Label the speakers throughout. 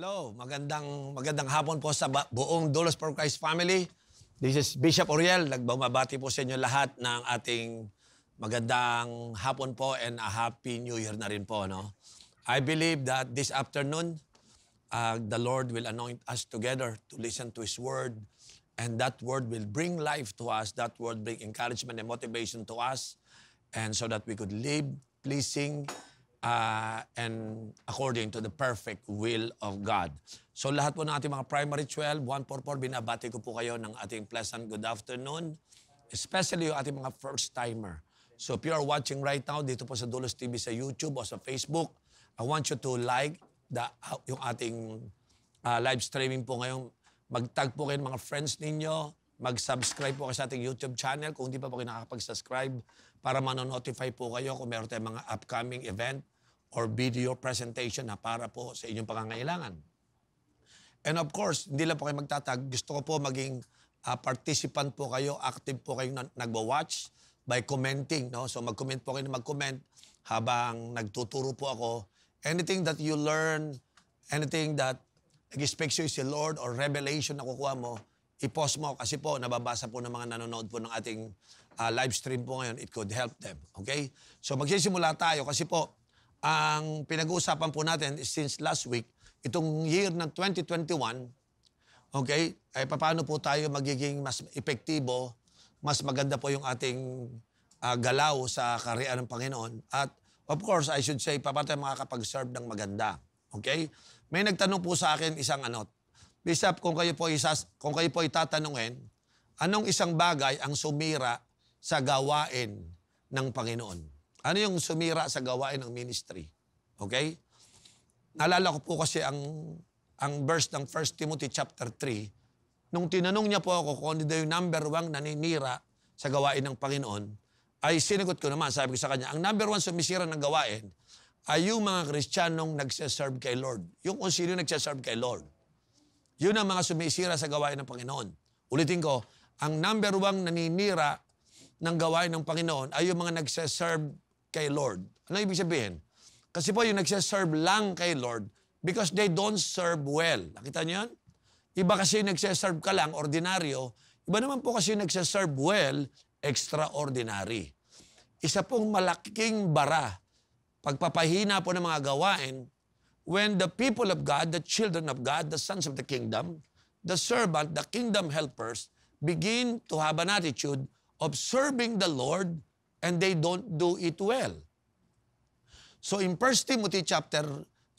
Speaker 1: Hello, magandang magandang hapon po sa buong Dolos for Christ family. This is Bishop Oriel. Nagbabati po sa inyo lahat ng ating magandang hapon po and a happy new year na rin po. No? I believe that this afternoon, uh, the Lord will anoint us together to listen to His word and that word will bring life to us. That word bring encouragement and motivation to us and so that we could live pleasing uh, and according to the perfect will of God. So lahat po ng ating mga primary 12, 144, binabati ko po kayo ng ating pleasant good afternoon, especially yung ating mga first-timer. So if you are watching right now dito po sa Dulos TV sa YouTube o sa Facebook, I want you to like the, uh, yung ating uh, live streaming po ngayon. Mag-tag po kayo ng mga friends ninyo, mag-subscribe po kayo sa ating YouTube channel kung hindi pa po kayo nakakapag-subscribe para manonotify po kayo kung meron tayong mga upcoming event or video presentation na para po sa inyong pangangailangan. And of course, hindi lang po kayo magtatag. Gusto ko po maging uh, participant po kayo, active po kayo na, nagwa-watch by commenting. No? So mag-comment po kayo na mag-comment habang nagtuturo po ako. Anything that you learn, anything that expects you si Lord or revelation na kukuha mo, i-post mo kasi po nababasa po ng mga nanonood po ng ating uh, live stream po ngayon. It could help them. Okay? So magsisimula tayo kasi po ang pinag-uusapan po natin since last week, itong year ng 2021, okay, ay paano po tayo magiging mas epektibo, mas maganda po yung ating uh, galaw sa kariyan ng Panginoon. At of course, I should say, paano tayo makakapag-serve ng maganda. Okay? May nagtanong po sa akin isang ano, Bishop, kung kayo po, isas, kung kayo po itatanungin, anong isang bagay ang sumira sa gawain ng Panginoon? Ano yung sumira sa gawain ng ministry? Okay? Naalala ko po kasi ang ang verse ng 1 Timothy chapter 3, nung tinanong niya po ako kung ano yung number one naninira sa gawain ng Panginoon, ay sinagot ko naman, sabi ko sa kanya, ang number one sumisira ng gawain ay yung mga Kristiyanong nagsiserve kay Lord. Yung kung sino nagsiserve kay Lord. Yun ang mga sumisira sa gawain ng Panginoon. Ulitin ko, ang number one naninira ng gawain ng Panginoon ay yung mga nagsiserve kay Lord. Ano ibig sabihin? Kasi po yung nagsiserve lang kay Lord because they don't serve well. Nakita niyo yan? Iba kasi yung nagsiserve ka lang, ordinaryo. Iba naman po kasi yung nagsiserve well, extraordinary. Isa pong malaking bara, pagpapahina po ng mga gawain, when the people of God, the children of God, the sons of the kingdom, the servant, the kingdom helpers, begin to have an attitude of serving the Lord and they don't do it well. So in 1 Timothy chapter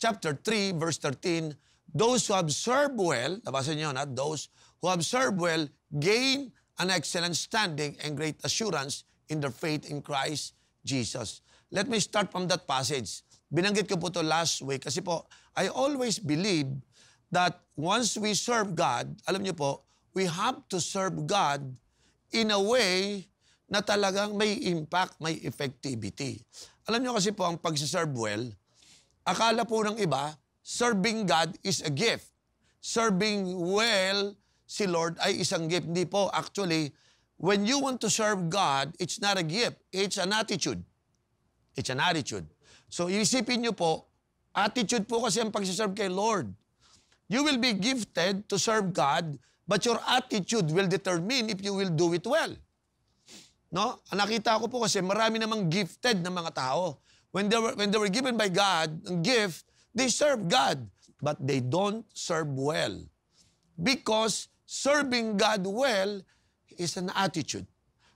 Speaker 1: chapter 3 verse 13, those who observe well, nabasa niyo na, those who observe well gain an excellent standing and great assurance in their faith in Christ Jesus. Let me start from that passage. Binanggit ko po to last week kasi po, I always believe that once we serve God, alam niyo po, we have to serve God in a way na talagang may impact, may effectivity. Alam niyo kasi po, ang pagsiserve well, akala po ng iba, serving God is a gift. Serving well si Lord ay isang gift. Hindi po, actually, when you want to serve God, it's not a gift. It's an attitude. It's an attitude. So, isipin niyo po, attitude po kasi ang pagsiserve kay Lord. You will be gifted to serve God, but your attitude will determine if you will do it well. No? Nakita ko po kasi marami namang gifted na mga tao. When they were, when they were given by God ang gift, they serve God, but they don't serve well. Because serving God well is an attitude.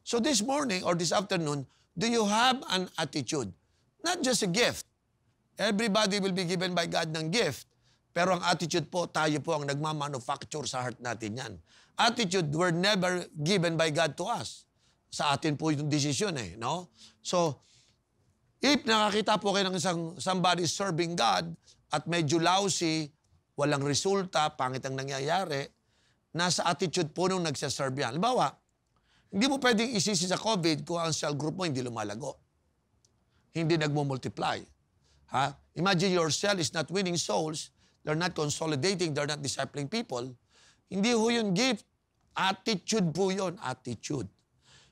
Speaker 1: So this morning or this afternoon, do you have an attitude? Not just a gift. Everybody will be given by God ng gift. Pero ang attitude po, tayo po ang nagmamanufacture sa heart natin yan. Attitude were never given by God to us sa atin po yung desisyon eh, no? So, if nakakita po kayo ng isang somebody serving God at medyo lousy, walang resulta, pangit ang nangyayari, nasa attitude po nung nagsaserve yan. Halimbawa, hindi mo pwedeng isisi sa COVID kung ang cell group mo hindi lumalago. Hindi nagmo-multiply. Ha? Imagine your cell is not winning souls, they're not consolidating, they're not discipling people. Hindi ho yun gift. Attitude po yun, attitude.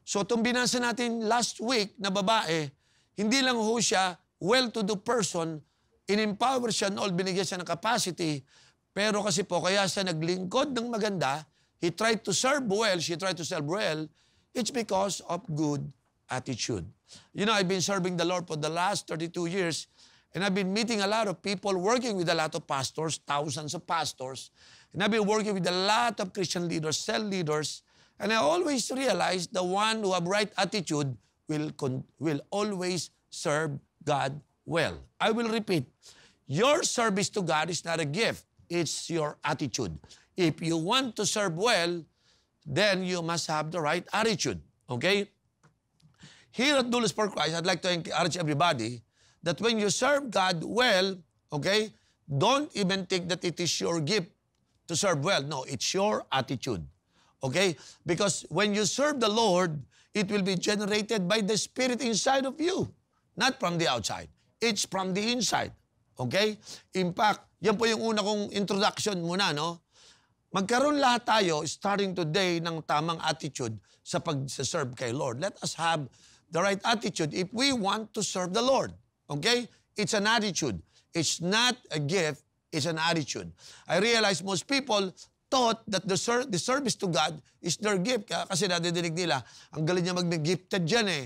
Speaker 1: So itong binasa natin last week na babae, hindi lang ho siya well-to-do person, in-empower siya all binigyan siya ng capacity, Pero kasi po, kaya siya naglingkod ng maganda, he tried to serve well, she tried to serve well, it's because of good attitude. You know, I've been serving the Lord for the last 32 years, and I've been meeting a lot of people, working with a lot of pastors, thousands of pastors, and I've been working with a lot of Christian leaders, cell leaders, and I always realize the one who have right attitude will, will always serve God well. I will repeat, your service to God is not a gift it's your attitude. If you want to serve well, then you must have the right attitude. Okay? Here at Dulles for Christ, I'd like to encourage everybody that when you serve God well, okay, don't even think that it is your gift to serve well. No, it's your attitude. Okay? Because when you serve the Lord, it will be generated by the Spirit inside of you, not from the outside. It's from the inside. Okay? In fact, yan po yung una kong introduction muna, no? Magkaroon lahat tayo, starting today, ng tamang attitude sa pag-serve kay Lord. Let us have the right attitude if we want to serve the Lord. Okay? It's an attitude. It's not a gift, it's an attitude. I realize most people thought that the, ser- the service to God is their gift. Kasi nadidinig nila, ang galing niya mag-gifted dyan eh.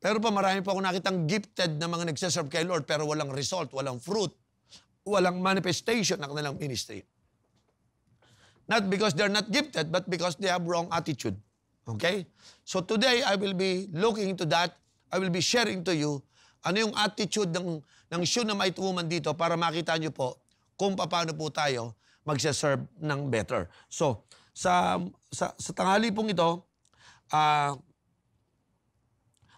Speaker 1: Pero pa marami pa ako nakitang gifted na mga nagsaserve kay Lord pero walang result, walang fruit walang manifestation ng kanilang ministry. Not because they're not gifted, but because they have wrong attitude. Okay? So today, I will be looking into that. I will be sharing to you ano yung attitude ng, ng Shunammite woman dito para makita nyo po kung paano po tayo magsaserve ng better. So, sa, sa, sa tanghali pong ito, uh,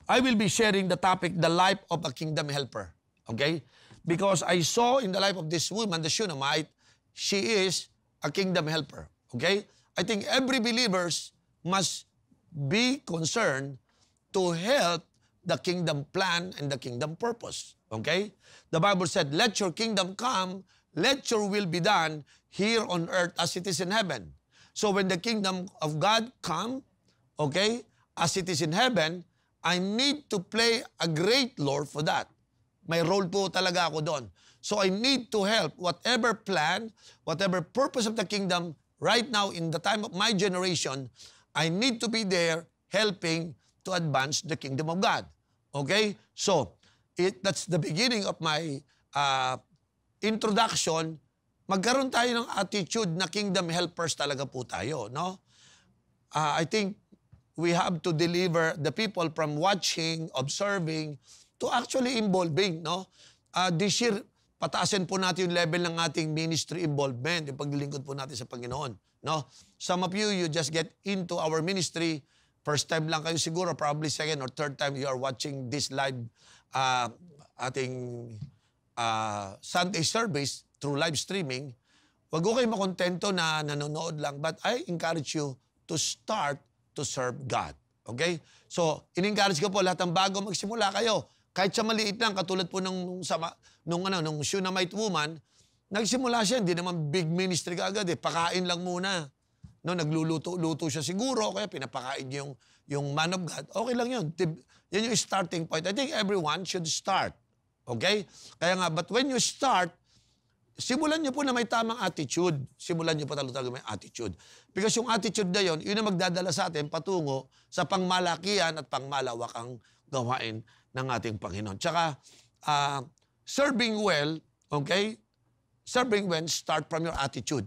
Speaker 1: I will be sharing the topic, the life of a kingdom helper. Okay? Because I saw in the life of this woman, the Shunammite, she is a kingdom helper. Okay? I think every believers must be concerned to help the kingdom plan and the kingdom purpose. Okay? The Bible said, let your kingdom come, let your will be done here on earth as it is in heaven. So when the kingdom of God come, okay, as it is in heaven, I need to play a great role for that. May role po talaga ako doon. So I need to help whatever plan, whatever purpose of the kingdom right now in the time of my generation, I need to be there helping to advance the kingdom of God. Okay? So, it, that's the beginning of my uh, introduction. Magkaroon tayo ng attitude na kingdom helpers talaga po tayo, no? Uh, I think we have to deliver the people from watching, observing, to actually involving, no? Uh, this year, pataasin po natin yung level ng ating ministry involvement, yung paglilingkod po natin sa Panginoon, no? Some of you, you just get into our ministry, first time lang kayo siguro, probably second or third time you are watching this live uh, ating uh, Sunday service through live streaming, wag ko kayo makontento na nanonood lang, but I encourage you to start to serve God. Okay? So, in-encourage ko po lahat ng bago magsimula kayo. Kahit sa maliit lang, katulad po nung, sa, nung, ano, nung Shunammite woman, nagsimula siya, hindi naman big ministry ka agad eh. Pakain lang muna. No, nagluluto-luto siya siguro, kaya pinapakain niya yung, yung man of God. Okay lang yun. Yan yung starting point. I think everyone should start. Okay? Kaya nga, but when you start, simulan niyo po na may tamang attitude. Simulan niyo po talaga may attitude. Because yung attitude na yun, yun ang magdadala sa atin patungo sa pangmalakihan at pangmalawakang gawain ng ating Panginoon. Tsaka, uh, serving well, okay? Serving well, start from your attitude.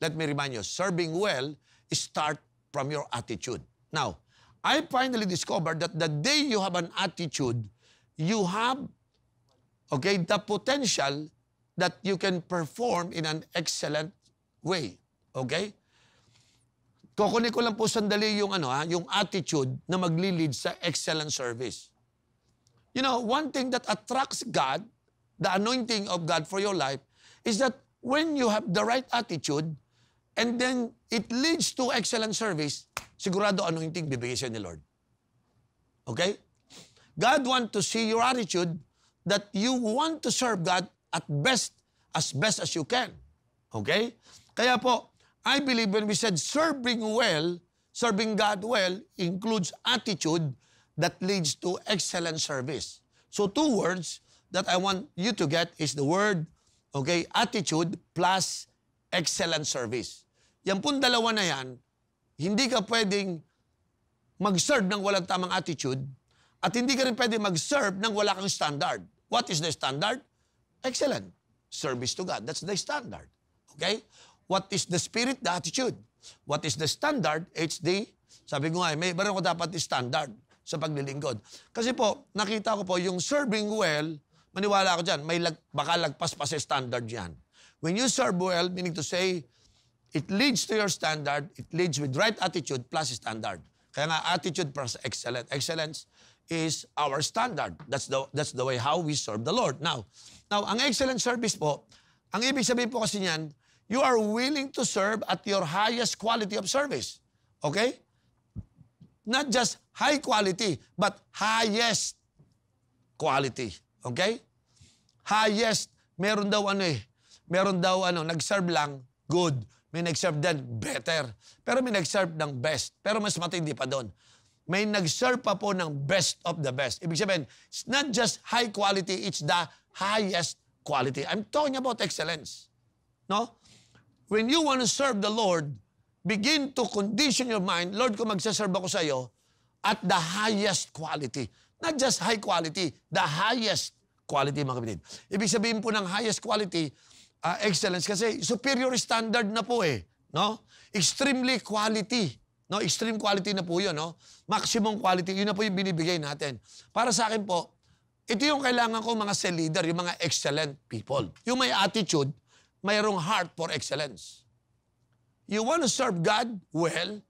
Speaker 1: Let me remind you, serving well, start from your attitude. Now, I finally discovered that the day you have an attitude, you have, okay, the potential that you can perform in an excellent way. Okay? Kukunin ko lang po sandali yung ano ha, yung attitude na magli-lead sa excellent service. You know, one thing that attracts God, the anointing of God for your life, is that when you have the right attitude, and then it leads to excellent service, sigurado anointing bibigay siya ni Lord. Okay? God want to see your attitude that you want to serve God at best, as best as you can. Okay? Kaya po, I believe when we said serving well, serving God well includes attitude that leads to excellent service. So two words that I want you to get is the word, Okay? Attitude plus excellent service. Yan pong dalawa na yan, hindi ka pwedeng mag-serve ng walang tamang attitude at hindi ka rin pwede mag-serve ng wala kang standard. What is the standard? Excellent. Service to God. That's the standard. Okay? What is the spirit? The attitude. What is the standard? It's the, sabi ko nga, may meron ko dapat standard sa paglilingkod. Kasi po, nakita ko po, yung serving well, maniwala ako dyan, may lag, baka lagpas pa sa standard yan. When you serve well, meaning to say, it leads to your standard, it leads with right attitude plus standard. Kaya nga, attitude plus excellent. Excellence is our standard. That's the, that's the way how we serve the Lord. Now, now, ang excellent service po, ang ibig sabihin po kasi niyan, you are willing to serve at your highest quality of service. Okay? Not just high quality, but highest quality. Okay? Highest, meron daw ano eh, meron daw ano, nag-serve lang, good. May nag-serve din, better. Pero may nag-serve ng best. Pero mas matindi pa doon. May nag-serve pa po ng best of the best. Ibig sabihin, it's not just high quality, it's the highest quality. I'm talking about excellence. No? When you want to serve the Lord, begin to condition your mind, Lord, kung magsaserve ako sa iyo, at the highest quality. Not just high quality, the highest quality, mga kapatid. Ibig sabihin po ng highest quality, uh, excellence, kasi superior standard na po eh. No? Extremely quality. No? Extreme quality na po yun. No? Maximum quality, yun na po yung binibigay natin. Para sa akin po, ito yung kailangan ko mga cell leader, yung mga excellent people. Yung may attitude, mayroong heart for excellence. You want to serve God well,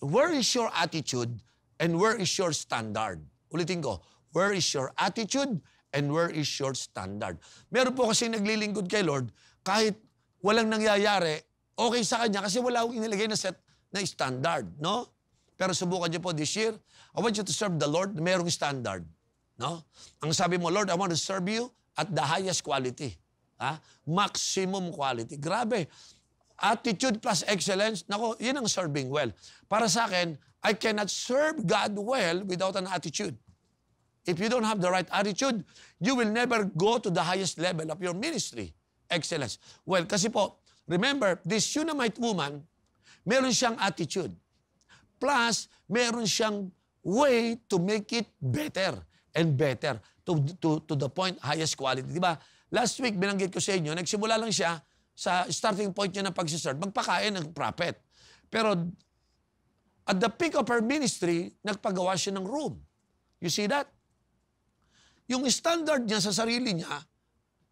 Speaker 1: where is your attitude and where is your standard? Ulitin ko, where is your attitude and where is your standard? Meron po kasi naglilingkod kay Lord, kahit walang nangyayari, okay sa kanya kasi wala akong inilagay na set na standard, no? Pero subukan niyo po this year, I want you to serve the Lord na mayroong standard. No? Ang sabi mo, Lord, I want to serve you at the highest quality. Ha? Maximum quality. Grabe. Attitude plus excellence, nako, yun ang serving well. Para sa akin, I cannot serve God well without an attitude. If you don't have the right attitude, you will never go to the highest level of your ministry. Excellence. Well, kasi po, remember, this Shunammite woman, meron siyang attitude. Plus, meron siyang way to make it better and better to, to, to the point, highest quality. Di ba? Last week, binanggit ko sa inyo, nagsimula lang siya sa starting point niya ng pagsiserve, magpakain ng prophet. Pero at the peak of her ministry, nagpagawa siya ng room. You see that? Yung standard niya sa sarili niya,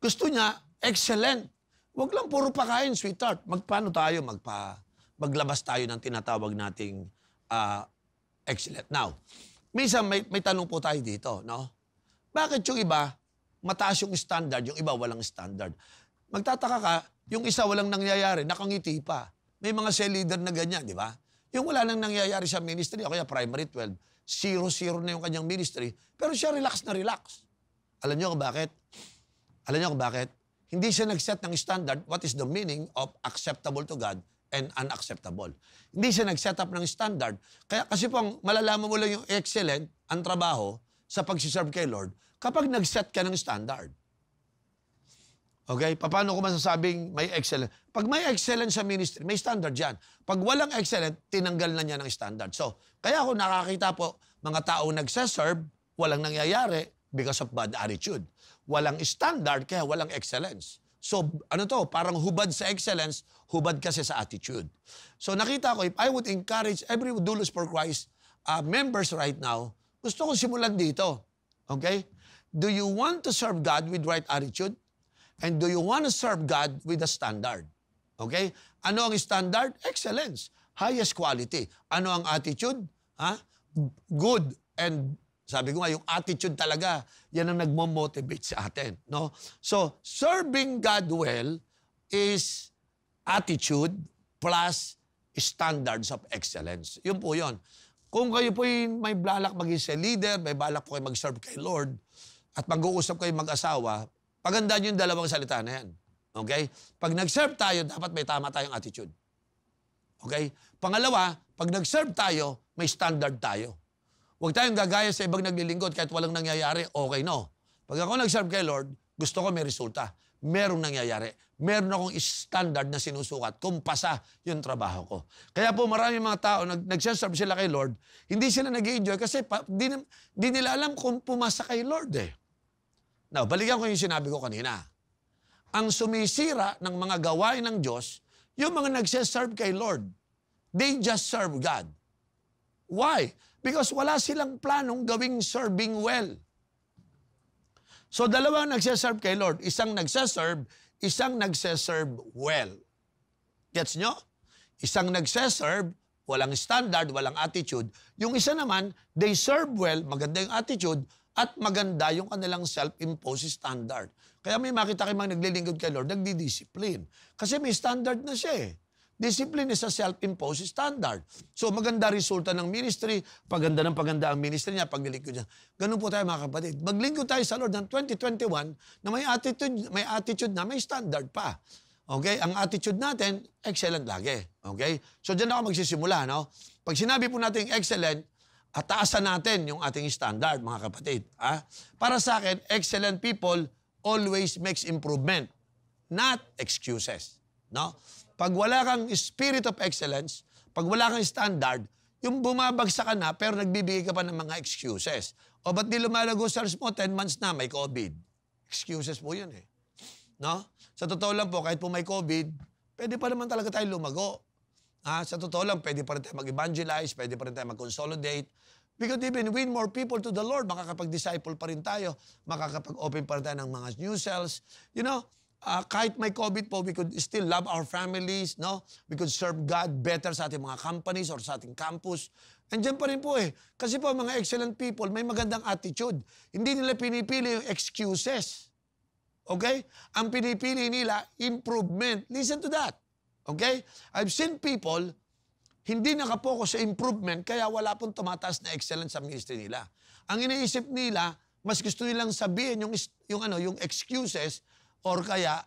Speaker 1: gusto niya, excellent. Huwag lang puro pakain, sweetheart. Magpaano tayo? Magpa, maglabas tayo ng tinatawag nating uh, excellent. Now, minsan may, may tanong po tayo dito, no? Bakit yung iba, mataas yung standard, yung iba walang standard? Magtataka ka, yung isa walang nangyayari, nakangiti pa. May mga cell leader na ganyan, di ba? Yung wala nang nangyayari sa ministry, o kaya primary 12, zero-zero na yung kanyang ministry, pero siya relax na relax. Alam niyo kung bakit? Alam niyo kung bakit? Hindi siya nag-set ng standard, what is the meaning of acceptable to God and unacceptable. Hindi siya nag-set up ng standard. Kaya kasi pong malalaman mo lang yung excellent ang trabaho sa pagsiserve kay Lord kapag nag-set ka ng standard. Okay? Paano ko masasabing may excellent? Pag may excellent sa ministry, may standard yan. Pag walang excellent, tinanggal na niya ng standard. So, kaya ako nakakita po, mga tao nagsaserve, walang nangyayari because of bad attitude. Walang standard, kaya walang excellence. So, ano to, parang hubad sa excellence, hubad kasi sa attitude. So, nakita ko, if I would encourage every Dulos for Christ uh, members right now, gusto ko simulan dito. Okay? Do you want to serve God with right attitude? And do you want to serve God with a standard? Okay? Ano ang standard? Excellence. Highest quality. Ano ang attitude? Ha? Good and sabi ko nga, yung attitude talaga, yan ang nagmo-motivate sa atin. No? So, serving God well is attitude plus standards of excellence. Yun po yun. Kung kayo po may balak maging sa leader, may balak po kayo mag-serve kay Lord, at mag-uusap kayo mag-asawa, pagandaan yung dalawang salita na yan. Okay? Pag nag-serve tayo, dapat may tama tayong attitude. Okay? Pangalawa, pag nag-serve tayo, may standard tayo. Huwag tayong gagaya sa ibang naglilingkod kahit walang nangyayari, okay no. Pag ako nag-serve kay Lord, gusto ko may resulta. merong nangyayari. Meron akong standard na sinusukat kung pasa yung trabaho ko. Kaya po marami mga tao, nag, nagsaserve sila kay Lord, hindi sila nag enjoy kasi pa, di, di nila alam kung pumasa kay Lord eh. Now, balikan ko yung sinabi ko kanina. Ang sumisira ng mga gawain ng Diyos, yung mga nagsaserve kay Lord, they just serve God. Why? Because wala silang planong gawing serving well. So dalawang nagsaserve kay Lord. Isang nagsaserve, isang nagsaserve well. Gets nyo? Isang nagsaserve, walang standard, walang attitude. Yung isa naman, they serve well, maganda yung attitude, at maganda yung kanilang self-imposed standard. Kaya may makita kayo mga naglilingkod kay Lord, nagdi-discipline. Kasi may standard na siya eh. Discipline is a self-imposed standard. So maganda resulta ng ministry, paganda ng paganda ang ministry niya, paglilingkod niya. Ganun po tayo mga kapatid. Maglingkod tayo sa Lord ng 2021 na may attitude, may attitude na may standard pa. Okay? Ang attitude natin, excellent lagi. Okay? So diyan ako magsisimula, no? Pag sinabi po natin excellent, ataasan natin yung ating standard, mga kapatid. Ha? Para sa akin, excellent people always makes improvement, not excuses. No? Pag wala kang spirit of excellence, pag wala kang standard, yung bumabagsak ka na pero nagbibigay ka pa ng mga excuses. O ba't di lumalago sa mo 10 months na may COVID? Excuses mo yun eh. No? Sa totoo lang po, kahit po may COVID, pwede pa naman talaga tayo lumago. Ha? Sa totoo lang, pwede pa rin tayo mag-evangelize, pwede pa rin tayo mag-consolidate. We could even win more people to the Lord. Makakapag-disciple pa rin tayo. Makakapag-open pa rin tayo ng mga new cells. You know, uh, kahit may COVID po, we could still love our families, no? We could serve God better sa ating mga companies or sa ating campus. Andiyan pa rin po eh. Kasi po mga excellent people, may magandang attitude. Hindi nila pinipili yung excuses. Okay? Ang pinipili nila, improvement. Listen to that. Okay? I've seen people, hindi nakapokus sa improvement, kaya wala pong tumataas na excellence sa ministry nila. Ang iniisip nila, mas gusto nilang sabihin yung, yung, ano, yung excuses or kaya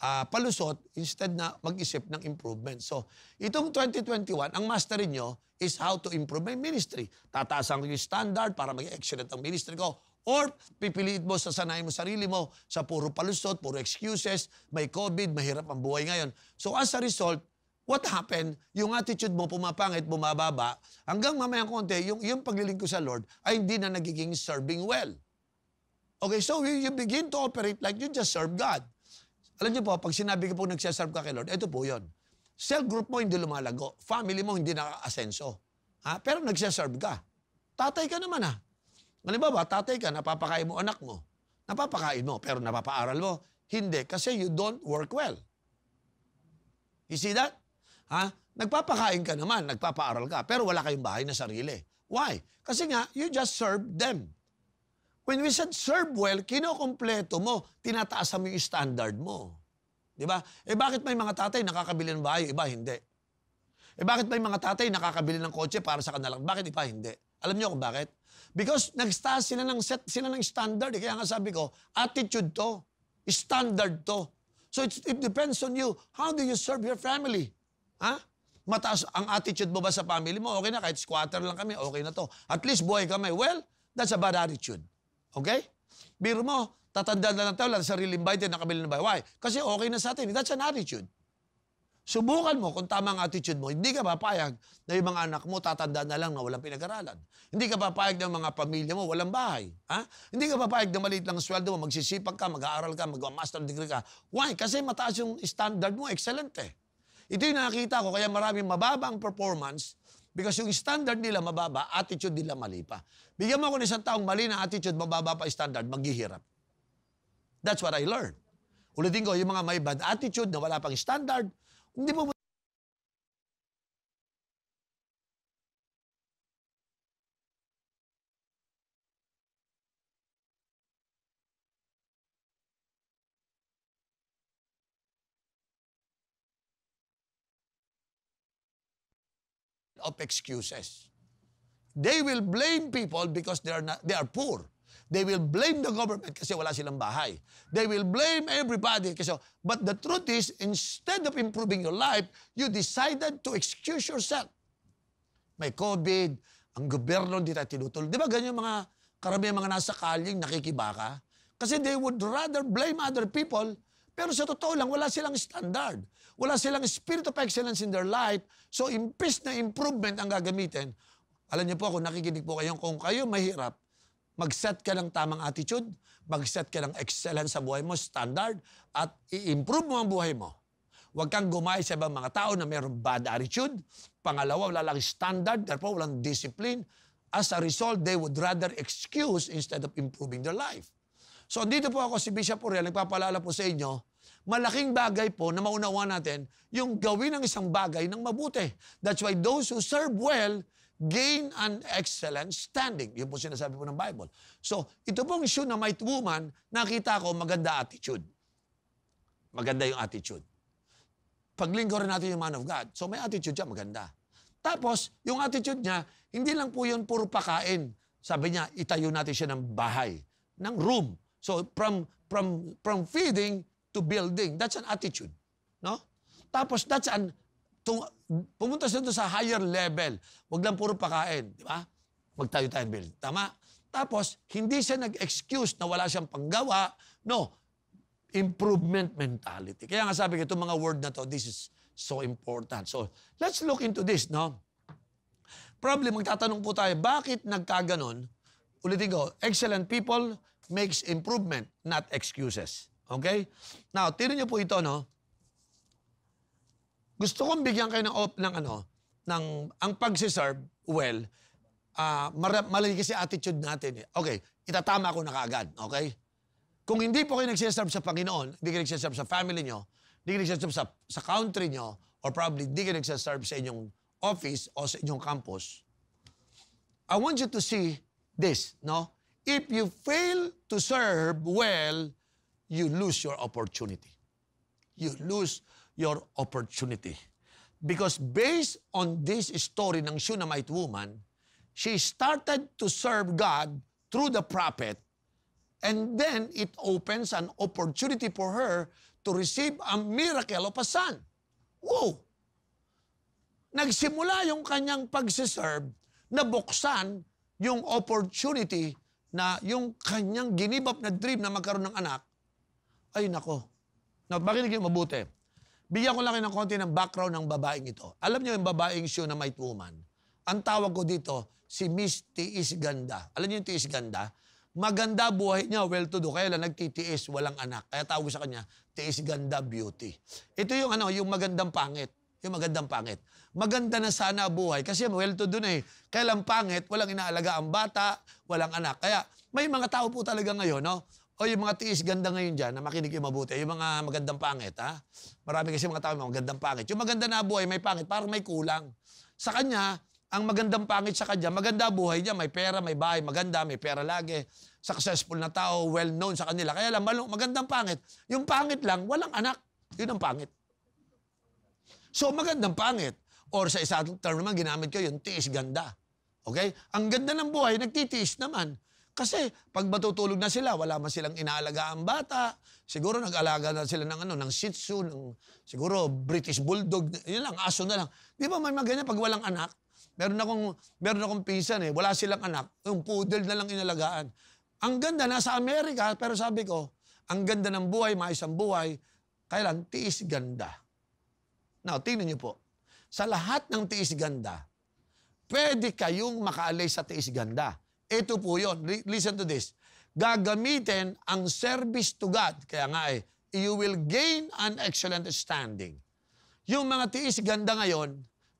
Speaker 1: uh, palusot instead na mag-isip ng improvement. So, itong 2021, ang mastery nyo is how to improve my ministry. Tataasan yung standard para maging excellent ang ministry ko. Or pipiliit mo, sasanayin mo sarili mo sa puro palusot, puro excuses, may COVID, mahirap ang buhay ngayon. So as a result, what happened? Yung attitude mo pumapangit, bumababa, hanggang mamayang konti, yung, yung paglilingko sa Lord ay hindi na nagiging serving well. Okay, so you, begin to operate like you just serve God. Alam niyo po, pag sinabi ko po nagsiserve ka kay Lord, ito po yon. Cell group mo hindi lumalago. Family mo hindi nakaka-asenso. Ha? Pero nagsiserve ka. Tatay ka naman ha. Halimbawa, tatay ka, napapakain mo anak mo. Napapakain mo, pero napapaaral mo. Hindi, kasi you don't work well. You see that? Ha? Nagpapakain ka naman, nagpapaaral ka, pero wala kayong bahay na sarili. Why? Kasi nga, you just serve them. When we said serve well, kinokompleto mo, tinataasan mo yung standard mo. Di ba? Eh bakit may mga tatay nakakabili ng bahay, iba hindi? Eh bakit may mga tatay nakakabili ng kotse para sa kanila? Bakit iba hindi? Alam niyo kung bakit? Because nag-taas sila ng set sila ng standard. Eh. Kaya nga sabi ko, attitude to, standard to. So it, it depends on you. How do you serve your family? Ha? Mataas ang attitude mo ba sa family mo? Okay na, kahit squatter lang kami, okay na to. At least buhay kami. Well, that's a bad attitude. Okay? Biro mo, tatanda na lang tayo, lang sarili invited na kabili ng bahay. Why? Kasi okay na sa atin. That's an attitude. Subukan mo kung tama ang attitude mo. Hindi ka papayag na yung mga anak mo tatanda na lang na walang pinag-aralan. Hindi ka papayag ng mga pamilya mo walang bahay. Ha? Hindi ka papayag na maliit lang sweldo mo, magsisipag ka, mag-aaral ka, mag-master degree ka. Why? Kasi mataas yung standard mo, excellent eh. Ito yung nakikita ko, kaya maraming mababa ang performance Because yung standard nila mababa, attitude nila mali pa. Bigyan mo ako ng isang taong mali na attitude, mababa pa standard, maghihirap. That's what I learned. Ulitin ko, yung mga may bad attitude na wala pang standard, hindi mo of excuses. They will blame people because they are, not, they are poor. They will blame the government kasi wala silang bahay. They will blame everybody kasi but the truth is instead of improving your life, you decided to excuse yourself. May COVID, ang gobyerno hindi tayo tinutulong. Di ba ganyan mga karamihan mga nasa kalyeng nakikibaka? Kasi they would rather blame other people Pero sa totoo lang, wala silang standard. Wala silang spirit of excellence in their life. So, impis na improvement ang gagamitin. Alam niyo po, kung nakikinig po kayo, kung kayo mahirap, mag-set ka ng tamang attitude, mag-set ka ng excellence sa buhay mo, standard, at i-improve mo ang buhay mo. Huwag kang gumaya sa ibang mga tao na mayroong bad attitude. Pangalawa, wala lang standard, therefore walang discipline. As a result, they would rather excuse instead of improving their life. So, dito po ako si Bishop Uriel, nagpapalala po sa inyo, malaking bagay po na maunawa natin yung gawin ng isang bagay ng mabuti. That's why those who serve well gain an excellent standing. Yun po sinasabi po ng Bible. So, ito pong Shunammite woman, nakita ko maganda attitude. Maganda yung attitude. Paglinggo rin natin yung man of God. So, may attitude siya, maganda. Tapos, yung attitude niya, hindi lang po yun puro pakain. Sabi niya, itayo natin siya ng bahay, ng room. So, from, from, from feeding to building, that's an attitude. No? Tapos, that's an, to, pumunta doon sa higher level. Huwag lang puro pakain. Di ba? Magtayo tayo ng building. Tama? Tapos, hindi siya nag-excuse na wala siyang panggawa. No. Improvement mentality. Kaya nga sabi ko, itong mga word na to, this is so important. So, let's look into this, no? Probably, magtatanong po tayo, bakit nagkaganon? Ulitin ko, excellent people makes improvement, not excuses. Okay? Now, tiro niyo po ito, no? Gusto kong bigyan kayo ng, op, ng ano, ng, ang pagsiserve, well, uh, mali kasi attitude natin. Eh. Okay, itatama ko na kaagad, okay? Kung hindi po kayo nagsiserve sa Panginoon, hindi kayo nagsiserve sa family nyo, hindi kayo nagsiserve sa, sa country nyo, or probably hindi kayo nagsiserve sa inyong office o sa inyong campus, I want you to see this, no? If you fail to serve well, you lose your opportunity. You lose your opportunity. Because based on this story ng Shunammite woman, she started to serve God through the prophet, and then it opens an opportunity for her to receive a miracle of a son. Whoa! Nagsimula yung kanyang pagsiserve na buksan yung opportunity na yung kanyang ginibap na dream na magkaroon ng anak, ay nako. Na, bakit naging mabuti? Bigyan ko lang kayo ng konti ng background ng babaeng ito. Alam niyo yung babaeng Shunammite woman? Ang tawag ko dito, si Miss Tiis Ganda. Alam niyo yung Tiis Ganda? Maganda buhay niya, well-to-do. Kaya lang nagtitiis, walang anak. Kaya tawag sa kanya, Tiis Ganda Beauty. Ito yung ano, yung magandang pangit. Yung magandang pangit. Maganda na sana buhay kasi well-to-do na eh. Kaya lang pangit, walang inaalaga ang bata, walang anak. Kaya may mga tao po talaga ngayon, no? O yung mga tiis ganda ngayon dyan na makinig yung mabuti. Yung mga magandang pangit, ha? Marami kasi mga tao mga magandang pangit. Yung maganda na buhay, may pangit, parang may kulang. Sa kanya, ang magandang pangit sa kanya, maganda buhay niya, may pera, may bahay, maganda, may pera lagi. Successful na tao, well-known sa kanila. Kaya lang, magandang pangit. Yung pangit lang, walang anak. Yun ang pangit. So, magandang pangit. Or sa isang term naman, ginamit ko yung tiis ganda. Okay? Ang ganda ng buhay, nagtitiis naman. Kasi pag matutulog na sila, wala man silang inaalaga ang bata. Siguro nag-alaga na sila ng ano, ng Shih Tzu, ng siguro British Bulldog, yun lang, aso na lang. Di ba may mga pag walang anak? Meron akong, meron akong pinsan eh, wala silang anak, yung poodle na lang inalagaan. Ang ganda, nasa Amerika, pero sabi ko, ang ganda ng buhay, maayos ang buhay, kailan? Tiis ganda. Now, tingnan niyo po sa lahat ng tiis ganda, pwede kayong makaalay sa tiis ganda. Ito po yon. Listen to this. Gagamitin ang service to God. Kaya nga eh, you will gain an excellent standing. Yung mga tiis ganda ngayon,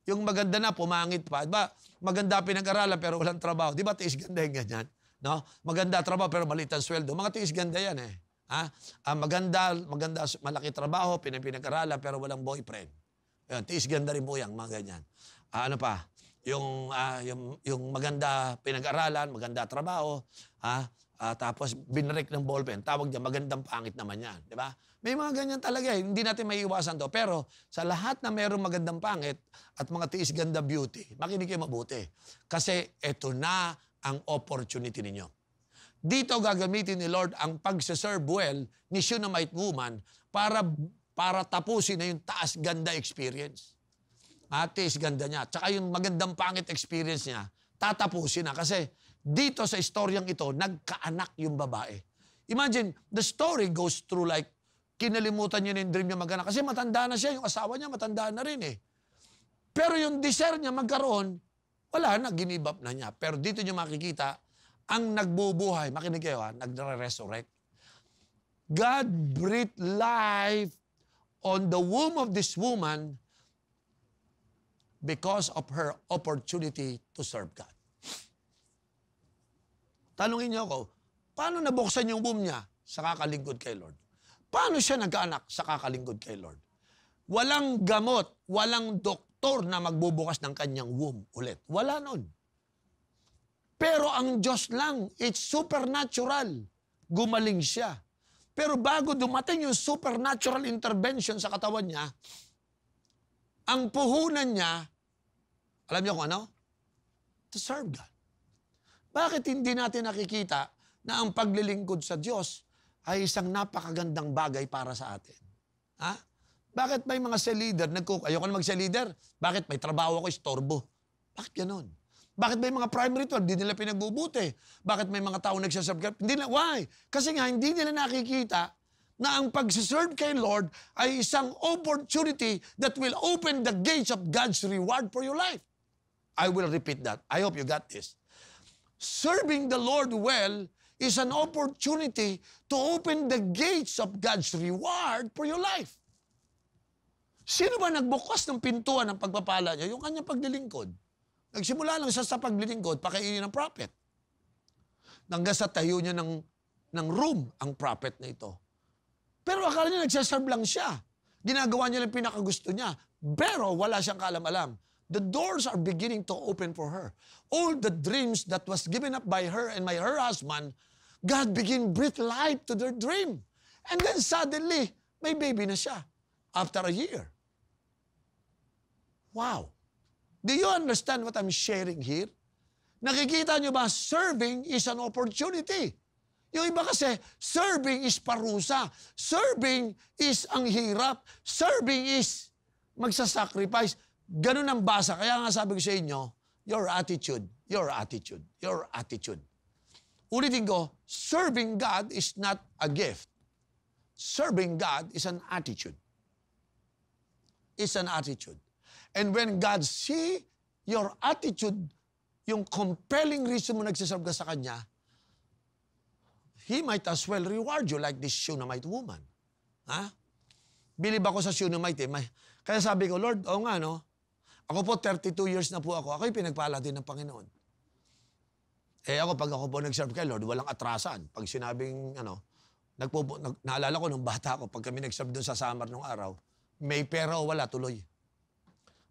Speaker 1: yung maganda na, pumangit pa. Diba? Maganda pinag-aralan pero walang trabaho. Di ba tiis ganda yung ganyan? No? Maganda trabaho pero maliit ang sweldo. Mga tiis ganda yan eh. Ha? Ah, maganda, maganda, malaki trabaho, pinag-aralan pero walang boyfriend. Yan, tiis ganda rin po yan, mga ganyan. Uh, ano pa? Yung, uh, yung, yung maganda pinag-aralan, maganda trabaho, ha? Uh, tapos binrek ng ballpen, tawag niya, magandang pangit naman yan. Di ba? May mga ganyan talaga eh. Hindi natin may iwasan to. Pero sa lahat na mayroong magandang pangit at mga tiis ganda beauty, makinig kayo mabuti. Kasi ito na ang opportunity ninyo. Dito gagamitin ni Lord ang pagsaserve well ni Shunammite woman para para tapusin na yung taas ganda experience. Atis ganda niya. Tsaka yung magandang pangit experience niya, tatapusin na. Kasi dito sa istoryang ito, nagkaanak yung babae. Imagine, the story goes through like kinalimutan niya na yung dream niya magana. Kasi matanda na siya, yung asawa niya matanda na rin eh. Pero yung desire niya magkaroon, wala na, give up na niya. Pero dito niyo makikita, ang nagbubuhay, makinig kayo ha, nagre-resurrect. God breathed life on the womb of this woman because of her opportunity to serve God. Tanungin niyo ako, paano nabuksan yung womb niya? Sa kakalingkod kay Lord. Paano siya nagkaanak? Sa kakalingkod kay Lord. Walang gamot, walang doktor na magbubukas ng kanyang womb ulit. Wala nun. Pero ang Diyos lang, it's supernatural. Gumaling siya. Pero bago dumating yung supernatural intervention sa katawan niya, ang puhunan niya, alam niyo kung ano? To serve God. Bakit hindi natin nakikita na ang paglilingkod sa Diyos ay isang napakagandang bagay para sa atin? Ha? Bakit may mga cell leader, nagkuk ayoko na mag-cell leader, bakit may trabaho ako, istorbo? Bakit ganon? Bakit may mga primary 12, hindi nila pinagbubuti? Bakit may mga tao nagsaserve? Hindi na, why? Kasi nga, hindi nila nakikita na ang pagsiserve kay Lord ay isang opportunity that will open the gates of God's reward for your life. I will repeat that. I hope you got this. Serving the Lord well is an opportunity to open the gates of God's reward for your life. Sino ba nagbukas ng pintuan ng pagpapala niya? Yung kanyang paglilingkod. Nagsimula lang siya sa paglilingkod, pakainin ng prophet. Hanggang sa tayo niya ng, ng room ang prophet na ito. Pero akala niya nagsaserve lang siya. Ginagawa niya lang pinakagusto niya. Pero wala siyang kaalam-alam. The doors are beginning to open for her. All the dreams that was given up by her and by her husband, God begin breathe life to their dream. And then suddenly, may baby na siya. After a year. Wow. Do you understand what I'm sharing here? Nakikita nyo ba, serving is an opportunity. Yung iba kasi, serving is parusa. Serving is ang hirap. Serving is magsasacrifice. Ganun ang basa. Kaya nga sabi ko sa inyo, your attitude, your attitude, your attitude. Ulitin ko, serving God is not a gift. Serving God is an attitude. It's an attitude. And when God see your attitude, yung compelling reason mo nagsiserve ka sa Kanya, He might as well reward you like this Shunammite woman. Ha? Bilib ako sa Shunammite eh. May, kaya sabi ko, Lord, oo nga no, ako po 32 years na po ako. Ako'y pinagpala din ng Panginoon. Eh ako, pag ako po nag-serve kay Lord, walang atrasan. Pag sinabing, ano, nagpo, nag, naalala ko nung bata ko, pag kami nag-serve doon sa summer nung araw, may pera o wala, tuloy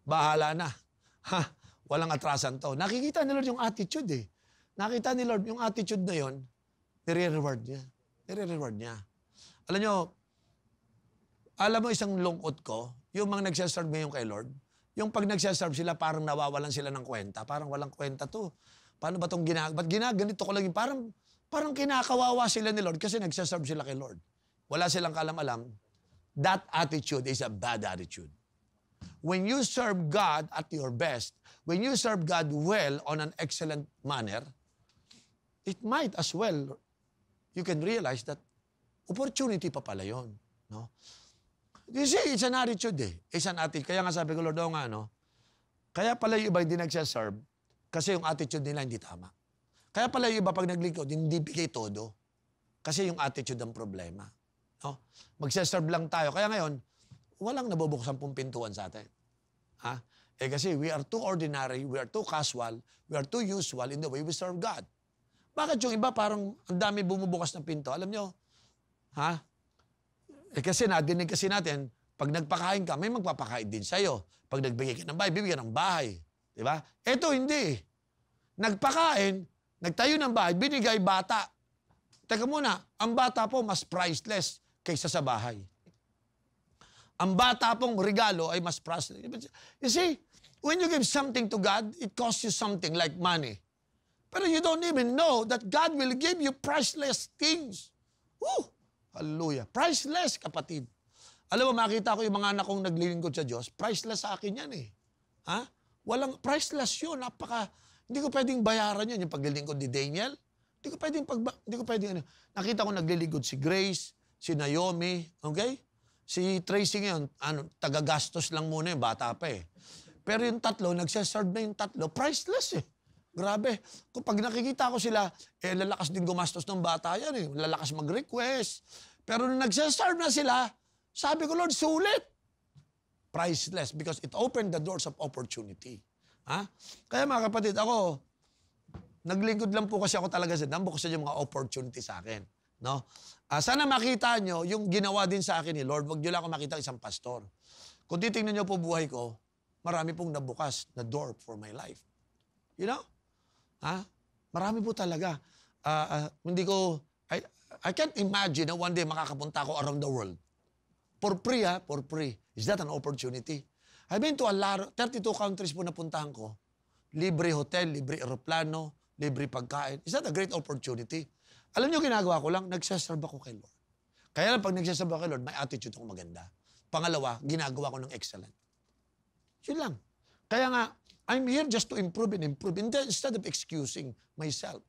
Speaker 1: bahala na. Ha, walang atrasan to. Nakikita ni Lord yung attitude eh. Nakita ni Lord yung attitude na yon, nire-reward niya. Nire-reward niya. Alam nyo, alam mo isang lungkot ko, yung mga nagsaserve ngayon kay Lord, yung pag nagsaserve sila, parang nawawalan sila ng kwenta. Parang walang kwenta to. Paano ba itong ginag... Ba't ginaganito ko lang yung parang, parang kinakawawa sila ni Lord kasi nagsaserve sila kay Lord. Wala silang kalam-alam. That attitude is a bad attitude when you serve God at your best, when you serve God well on an excellent manner, it might as well, you can realize that opportunity pa pala yun. No? You see, it's an attitude eh. It's an attitude. Kaya nga sabi ko, Lord, nga, no? Kaya pala yung iba hindi nagsaserve kasi yung attitude nila hindi tama. Kaya pala yung iba pag naglingkod, hindi bigay todo. Kasi yung attitude ang problema. No? Magsaserve lang tayo. Kaya ngayon, walang nabubuksan pong pintuan sa atin. Ha? Eh kasi we are too ordinary, we are too casual, we are too usual in the way we serve God. Bakit yung iba parang ang dami bumubukas ng pinto? Alam nyo, ha? Eh kasi nadinig kasi natin, pag nagpakain ka, may magpapakain din sa'yo. Pag nagbigay ka ng bahay, bibigyan ng bahay. Di ba? Ito hindi. Nagpakain, nagtayo ng bahay, binigay bata. Teka muna, ang bata po mas priceless kaysa sa bahay. Ang bata pong regalo ay mas priceless. You see, when you give something to God, it costs you something like money. Pero you don't even know that God will give you priceless things. Woo! Hallelujah. Priceless, kapatid. Alam mo, makita ko yung mga anak kong naglilingkod sa Diyos, priceless sa akin yan eh. Ha? Walang, priceless yun. Napaka, hindi ko pwedeng bayaran yan, yung paglilingkod ni Daniel. Hindi ko pwedeng, pag, hindi ko pwedeng, ano. Nakita ko naglilingkod si Grace, si Naomi, okay? Si Tracy ngayon, ano, tagagastos lang muna yung bata pa eh. Pero yung tatlo, nagsaserve na yung tatlo, priceless eh. Grabe. Kung pag nakikita ko sila, eh lalakas din gumastos ng bata yan eh. Lalakas mag-request. Pero nung nagsaserve na sila, sabi ko, Lord, sulit. Priceless because it opened the doors of opportunity. Ha? Kaya mga kapatid, ako, naglingkod lang po kasi ako talaga sa dam, buksan yung mga opportunity sa akin. No? Ah, sana makita nyo yung ginawa din sa akin ni Lord. Huwag nyo lang ako makita isang pastor. Kung titingnan nyo po buhay ko, marami pong nabukas na door for my life. You know? Ha? Marami po talaga. Ah, ah, hindi ko, I, I can't imagine na one day makakapunta ako around the world. For free ha, for free. Is that an opportunity? I've been to a lot, 32 countries po napuntahan ko. Libre hotel, libre aeroplano, libre pagkain. Is that a great opportunity? Alam niyo, ginagawa ko lang, nagsaserve ako kay Lord. Kaya lang, pag nagsaserve ako kay Lord, may attitude ako maganda. Pangalawa, ginagawa ko ng excellent. Yun lang. Kaya nga, I'm here just to improve and improve instead of excusing myself.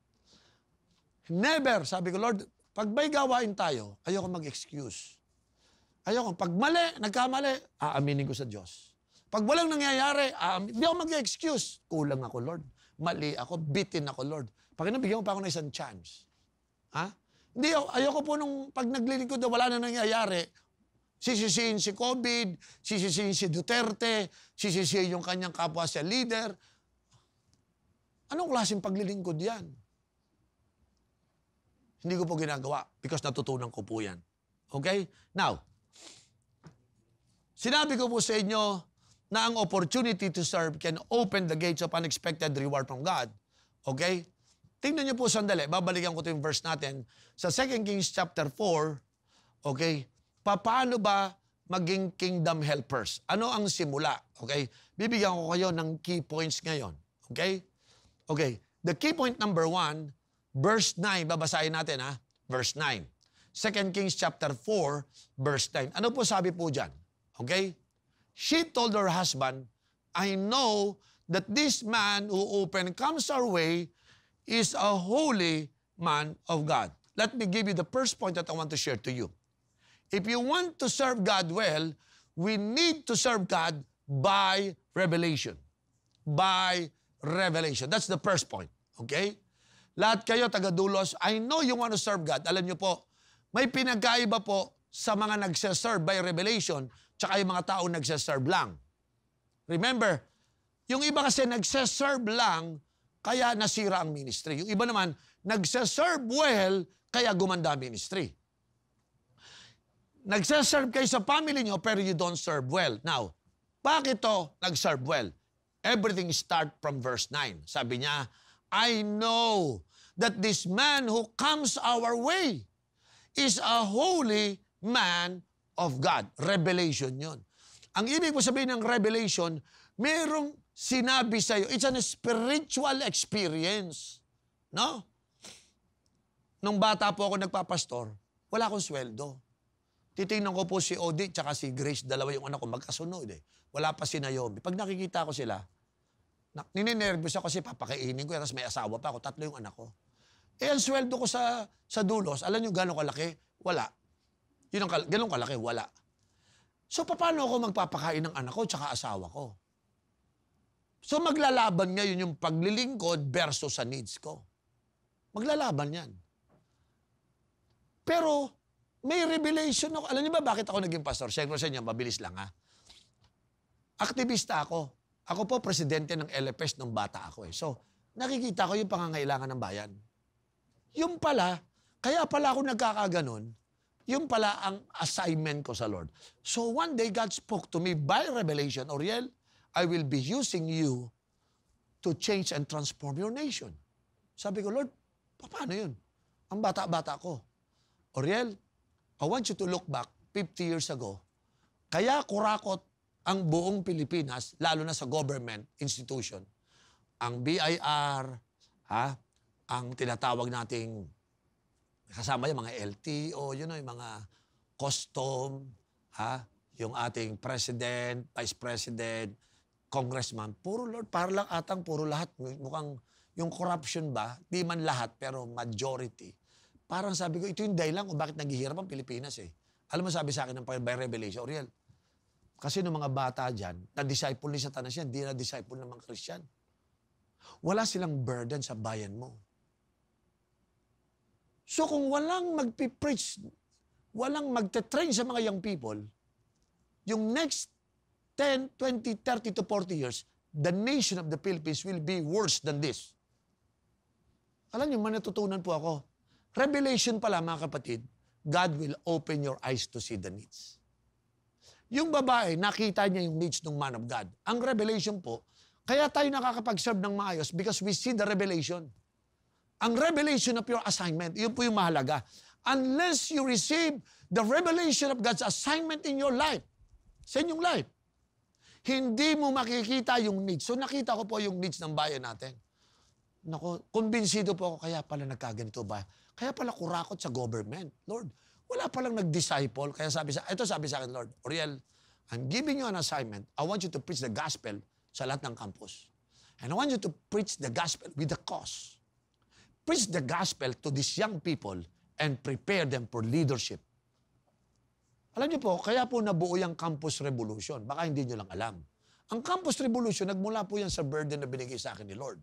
Speaker 1: Never, sabi ko, Lord, pag may gawain tayo, ayoko mag-excuse. Ayoko. Pag mali, nagkamali, aaminin ko sa Diyos. Pag walang nangyayari, hindi ako mag-excuse. Kulang ako, Lord. Mali ako, bitin ako, Lord. Pag nabigyan mo pa ako ng isang chance. Ha? Hindi, ayoko po nung pag naglilingkod na wala na nangyayari, sisisihin si COVID, sisisihin si Duterte, sisisihin yung kanyang kapwa sa leader. Anong klaseng paglilingkod yan? Hindi ko po ginagawa because natutunan ko po yan. Okay? Now, sinabi ko po sa inyo na ang opportunity to serve can open the gates of unexpected reward from God. Okay? Tingnan niyo po sandali. Babalikan ko ito yung verse natin. Sa 2 Kings chapter 4, okay, paano ba maging kingdom helpers? Ano ang simula? Okay? Bibigyan ko kayo ng key points ngayon. Okay? Okay. The key point number one, verse 9, babasahin natin ha. Verse 9. 2 Kings chapter 4, verse 9. Ano po sabi po dyan? Okay? She told her husband, I know that this man who open comes our way is a holy man of God. Let me give you the first point that I want to share to you. If you want to serve God well, we need to serve God by revelation. By revelation. That's the first point. Okay? Lahat kayo, taga-dulos, I know you want to serve God. Alam niyo po, may pinagkaiba po sa mga nagsaserve by revelation tsaka yung mga tao nagsaserve lang. Remember, yung iba kasi nagsaserve lang, kaya nasira ang ministry. Yung iba naman, nagsaserve well, kaya gumanda ang ministry. Nagsaserve kayo sa family nyo, pero you don't serve well. Now, bakit to nag-serve well? Everything start from verse 9. Sabi niya, I know that this man who comes our way is a holy man of God. Revelation yon. Ang ibig mo sabihin ng revelation, merong sinabi sa'yo. It's an spiritual experience. No? Nung bata po ako nagpapastor, wala akong sweldo. Titingnan ko po si Odie tsaka si Grace, dalawa yung anak ko, magkasunod eh. Wala pa si Naomi. Pag nakikita ko sila, na, nininervous ako kasi papakainin ko, tapos may asawa pa ako, tatlo yung anak ko. Eh, ang sweldo ko sa, sa dulos, alam nyo gano'ng kalaki? Wala. Yun ang, ganun kalaki, wala. So, paano ako magpapakain ng anak ko tsaka asawa ko? So, maglalaban ngayon yung paglilingkod versus sa needs ko. Maglalaban yan. Pero, may revelation ako. Alam niyo ba bakit ako naging pastor? Share sa inyo, mabilis lang ha. Aktivista ako. Ako po, presidente ng LFS nung bata ako eh. So, nakikita ko yung pangangailangan ng bayan. Yung pala, kaya pala ako nagkakaganon, yung pala ang assignment ko sa Lord. So one day, God spoke to me by revelation, Oriel, I will be using you to change and transform your nation. Sabi ko, Lord, paano yun? Ang bata-bata ko. Oriel, I want you to look back 50 years ago. Kaya kurakot ang buong Pilipinas, lalo na sa government institution. Ang BIR, ha? ang tinatawag nating kasama yung mga LTO, yun know, yung mga custom, ha? yung ating president, vice president, congressman, puro Lord, para lang atang puro lahat. Mukhang yung corruption ba, di man lahat, pero majority. Parang sabi ko, ito yung dahilan kung bakit naghihirap ang Pilipinas eh. Alam mo sabi sa akin ng by revelation, Oriel, kasi ng mga bata dyan, na-disciple ni Satanas yan, di na-disciple ng mga Christian. Wala silang burden sa bayan mo. So kung walang magpipreach, walang magte-train sa mga young people, yung next 10, 20, 30 to 40 years, the nation of the Philippines will be worse than this. Alam niyo, manatutunan po ako. Revelation pala, mga kapatid, God will open your eyes to see the needs. Yung babae, nakita niya yung needs ng man of God. Ang revelation po, kaya tayo nakakapag-serve ng maayos because we see the revelation. Ang revelation of your assignment, yun po yung mahalaga. Unless you receive the revelation of God's assignment in your life, sa inyong life, hindi mo makikita yung needs. So nakita ko po yung needs ng bayan natin. Nako, kumbinsido po ako, kaya pala nagkaganito ba? Kaya pala kurakot sa government. Lord, wala palang nag-disciple. Kaya sabi sa, ito sabi sa akin, Lord, Oriel, I'm giving you an assignment. I want you to preach the gospel sa lahat ng campus. And I want you to preach the gospel with the cause preach the gospel to these young people and prepare them for leadership. Alam niyo po, kaya po nabuo yung campus revolution. Baka hindi niyo lang alam. Ang campus revolution, nagmula po yan sa burden na binigay sa akin ni Lord.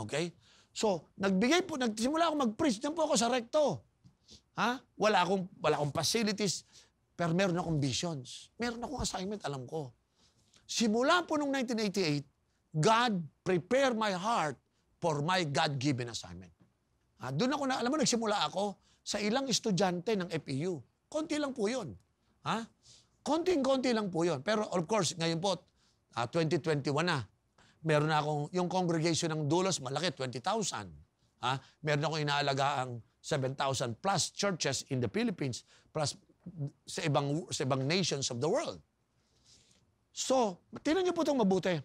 Speaker 1: Okay? So, nagbigay po, nagsimula ako mag-preach. Diyan po ako sa recto. Ha? Wala akong, wala akong facilities, pero meron akong visions. Meron akong assignment, alam ko. Simula po noong 1988, God prepared my heart for my God-given assignment. Ah, doon ako na, alam mo, nagsimula ako sa ilang estudyante ng FEU. Konti lang po yun. Ha? Konting-konti lang po yun. Pero of course, ngayon po, uh, ah, 2021 na. Meron akong, yung congregation ng Dulos, malaki, 20,000. Ha? Meron akong inaalagaan 7,000 plus churches in the Philippines plus sa ibang sa ibang nations of the world. So, tingnan niyo po itong mabuti.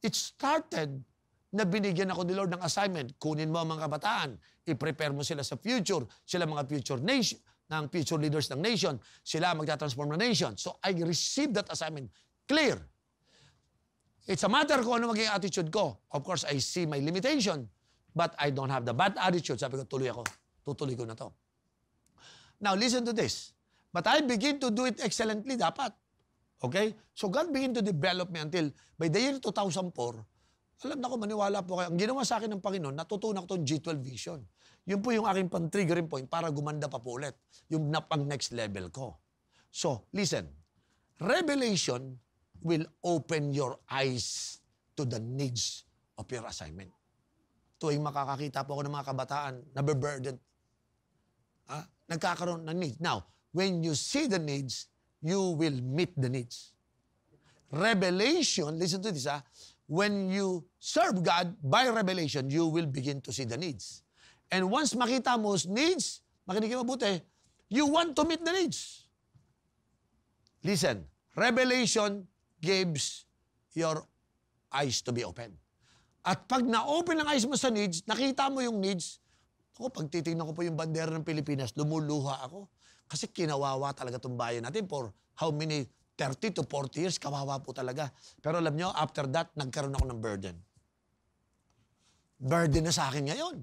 Speaker 1: It started na binigyan ako ni Lord ng assignment. Kunin mo ang mga kabataan, i-prepare mo sila sa future, sila mga future nation, ng future leaders ng nation, sila magta-transform ng nation. So I received that assignment. Clear. It's a matter kung ano maging attitude ko. Of course, I see my limitation, but I don't have the bad attitude. Sabi ko, tuloy ako. Tutuloy ko na to. Now, listen to this. But I begin to do it excellently, dapat. Okay? So God begin to develop me until by the year 2004, alam na ko, maniwala po kayo. Ang ginawa sa akin ng Panginoon, natutunan ko itong G12 vision. Yun po yung aking pang-triggering point para gumanda pa po ulit. Yung na pang next level ko. So, listen. Revelation will open your eyes to the needs of your assignment. Tuwing makakakita po ako ng mga kabataan na burdened, ah, nagkakaroon ng needs. Now, when you see the needs, you will meet the needs. Revelation, listen to this ah, when you serve God by revelation, you will begin to see the needs. And once makita mo needs, makinig kayo mabuti, you want to meet the needs. Listen, revelation gives your eyes to be open. At pag na-open ang eyes mo sa needs, nakita mo yung needs, ako, pag titignan ko po yung bandera ng Pilipinas, lumuluha ako. Kasi kinawawa talaga itong bayan natin for how many 30 to 40 years, kawawa po talaga. Pero alam nyo, after that, nagkaroon ako ng burden. Burden na sa akin ngayon.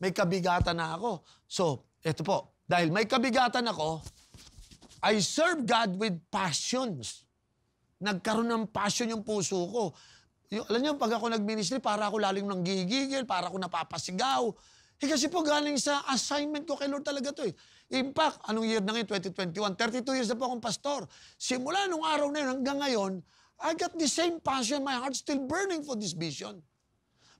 Speaker 1: May kabigatan na ako. So, ito po. Dahil may kabigatan ako, I serve God with passions. Nagkaroon ng passion yung puso ko. Yung, alam niyo, pag ako nag-ministry, para ako laling nang gigigil, para ako napapasigaw. Eh kasi po galing sa assignment ko kay Lord talaga to eh. In fact, anong year na ngayon? 2021. 32 years na po akong pastor. Simula nung araw na yun hanggang ngayon, I got the same passion. My heart's still burning for this vision.